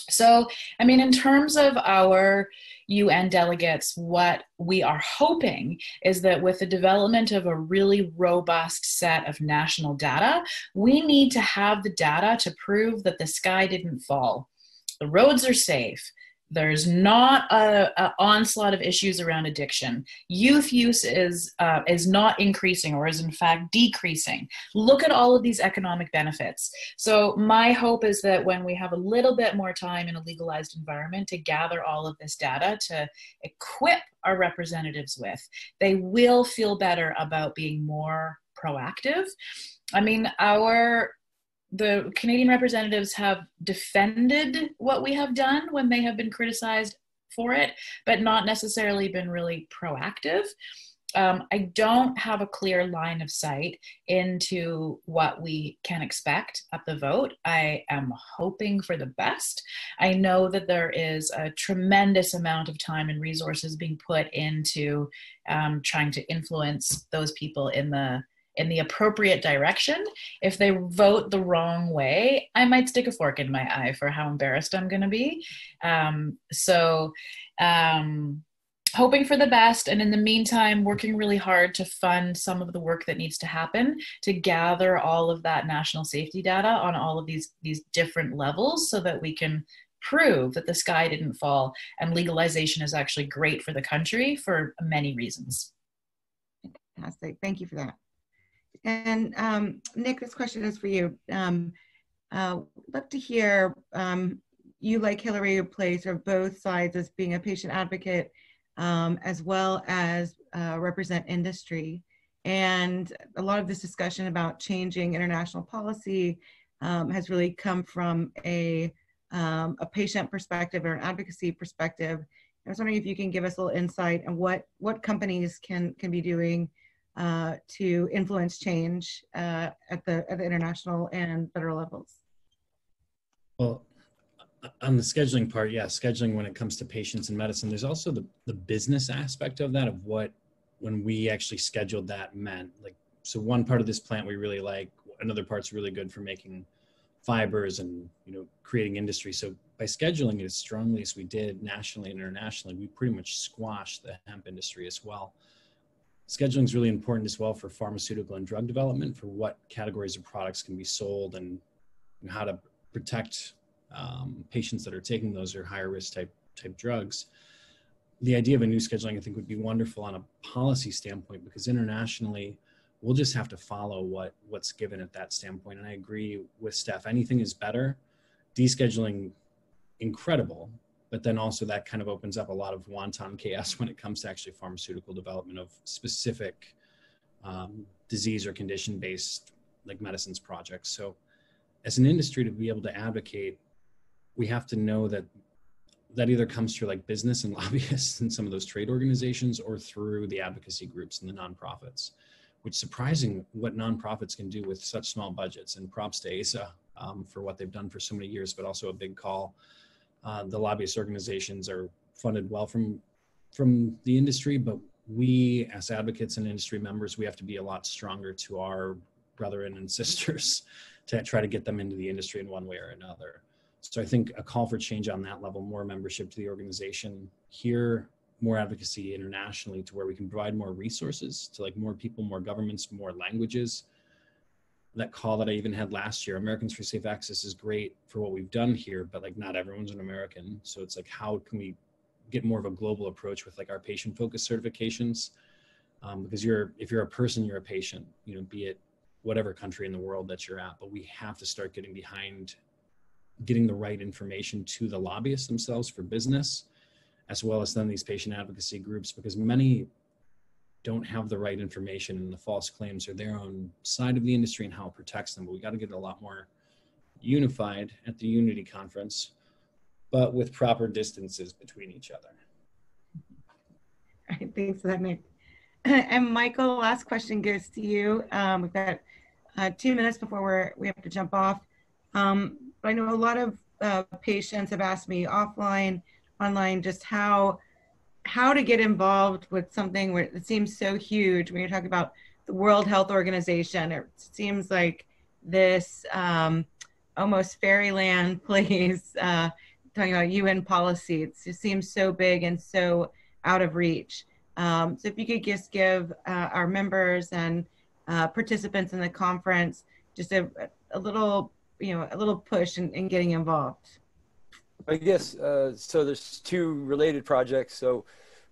So, I mean, in terms of our UN delegates, what we are hoping is that with the development of a really robust set of national data, we need to have the data to prove that the sky didn't fall. The roads are safe there's not a, a, onslaught of issues around addiction. Youth use is uh, is not increasing, or is in fact decreasing. Look at all of these economic benefits. So my hope is that when we have a little bit more time in a legalized environment to gather all of this data to equip our representatives with, they will feel better about being more proactive. I mean, our the Canadian representatives have defended what we have done when they have been criticized for it, but not necessarily been really proactive. Um, I don't have a clear line of sight into what we can expect at the vote. I am hoping for the best. I know that there is a tremendous amount of time and resources being put into um, trying to influence those people in the in the appropriate direction. If they vote the wrong way, I might stick a fork in my eye for how embarrassed I'm going to be. Um, so, um, hoping for the best and in the meantime working really hard to fund some of the work that needs to happen to gather all of that national safety data on all of these these different levels so that we can prove that the sky didn't fall and legalization is actually great for the country for many reasons fantastic thank you for that and um, Nic, this question is for you. Um, uh, love to hear um, you, like Hilary, play sort of both sides as being a patient advocate um, as well as uh, represent industry. And a lot of this discussion about changing international policy um, has really come from a, um, a patient perspective or an advocacy perspective. I was wondering if you can give us a little insight on what, what companies can, can be doing uh, to influence change uh, at the at the international and federal levels? Well, on the scheduling part, yeah, scheduling when it comes to patients and medicine. There's also the the business aspect of that of what when we actually scheduled that meant. Like, so one part of this plant we really like, another part's really good for making fibers and you know creating industry. So by scheduling it as strongly as we did nationally and internationally, we pretty much squashed the hemp industry as well. Scheduling is really important as well for pharmaceutical and drug development for what categories of products can be sold and, how to protect um, patients that are taking those are higher risk type type drugs. The idea of a new scheduling, I think, would be wonderful on a policy standpoint because internationally, we'll just have to follow what what's given at that standpoint. And I agree with Steph. Anything is better. Descheduling, incredible, but then also that kind of opens up a lot of wanton chaos when it comes to actually pharmaceutical development of specific um, disease or condition based like medicines projects. So, as an industry to be able to advocate, we have to know that that either comes through like business and lobbyists and some of those trade organizations or through the advocacy groups and the nonprofits which surprising what nonprofits can do with such small budgets and props to asa um, for what they've done for so many years but also a big call uh, the lobbyist organizations are funded well from from the industry but we as advocates and industry members we have to be a lot stronger to our brethren and sisters to try to get them into the industry in one way or another so I think a call for change on that level, more membership to the organization here, more advocacy internationally to where we can provide more resources to like more people, more governments, more languages. That call that I even had last year, Americans for Safe Access is great for what we've done here, but like not everyone's an American. So it's like, how can we get more of a global approach with like our patient focused certifications? Um, because you're, if you're a person, you're a patient, you know, be it whatever country in the world that you're at, but we have to start getting behind getting the right information to the lobbyists themselves for business, as well as then these patient advocacy groups, because many don't have the right information and the false claims are their own side of the industry and how it protects them. But we got to get a lot more unified at the Unity conference, but with proper distances between each other. Right, thanks for that, Nic. And Michael, last question goes to you. Um, we've got uh, two minutes before we're, we have to jump off. Um, but I know a lot of uh, patients have asked me offline, online, just how how to get involved with something where it seems so huge. When you're talking about the World Health Organization, it seems like this um, almost fairyland place. Uh, talking about UN policy, it just seems so big and so out of reach. Um, so if you could just give uh, our members and uh, participants in the conference just a, a little you know a little push in, in getting involved i guess uh, so there's two related projects. So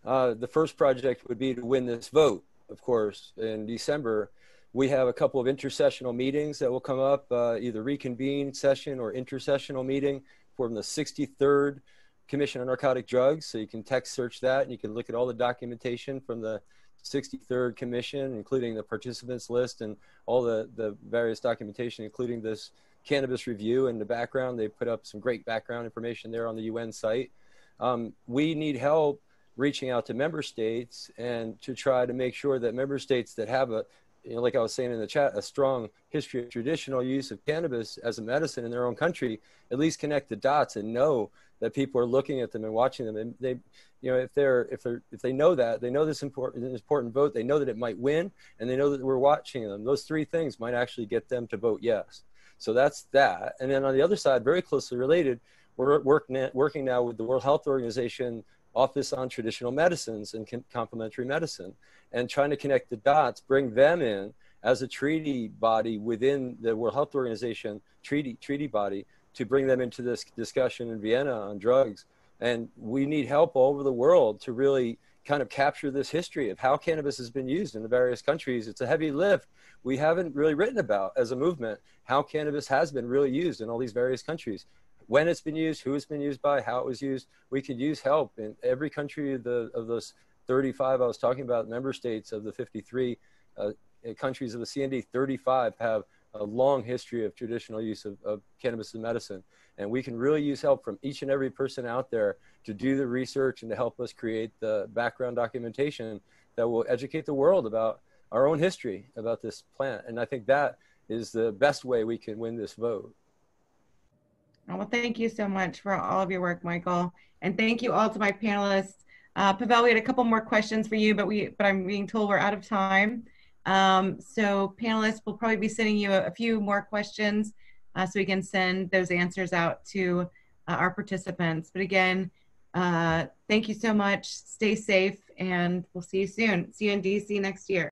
uh, the first project would be to win this vote of course in december. We have a couple of intersessional meetings that will come up uh, either reconvene session or intersessional meeting from the 63rd commission on narcotic drugs. So you can text search that and you can look at all the documentation from the 63rd commission including the participants list and all the, the various documentation including this cannabis review in the background. They put up some great background information there on the UN site. Um, we need help reaching out to member states and to try to make sure that member states that have a, you know, like I was saying in the chat, a strong history of traditional use of cannabis as a medicine in their own country, at least connect the dots and know that people are looking at them and watching them. And they, you know, if they're if they're if they know that they know this important important vote, they know that it might win, and they know that we're watching them. Those three things might actually get them to vote yes. So that's that. And then on the other side, very closely related, we're working, working now with the World Health Organization Office on Traditional Medicines and Complementary Medicine and trying to connect the dots, bring them in as a treaty body within the World Health Organization treaty, treaty body to bring them into this discussion in Vienna on drugs. And we need help all over the world to really kind of capture this history of how cannabis has been used in the various countries. It's a heavy lift, we haven't really written about as a movement how cannabis has been really used in all these various countries. When it's been used who it's been used by how it was used. We could use help in every country of, the, of those 35 i was talking about member states of the 53 uh, countries of the cnd 35 have a long history of traditional use of, of cannabis as medicine. And we can really use help from each and every person out there to do the research and to help us create the background documentation that will educate the world about our own history about this plant. And I think that is the best way we can win this vote. Well, thank you so much for all of your work, Michael. And thank you all to my panelists. Uh, Pavel, we had a couple more questions for you, but we but I'm being told we're out of time. Um, so panelists, will probably be sending you a, a few more questions uh, so we can send those answers out to uh, our participants. But again, uh, thank you so much. Stay safe and we'll see you soon. See you in DC next year.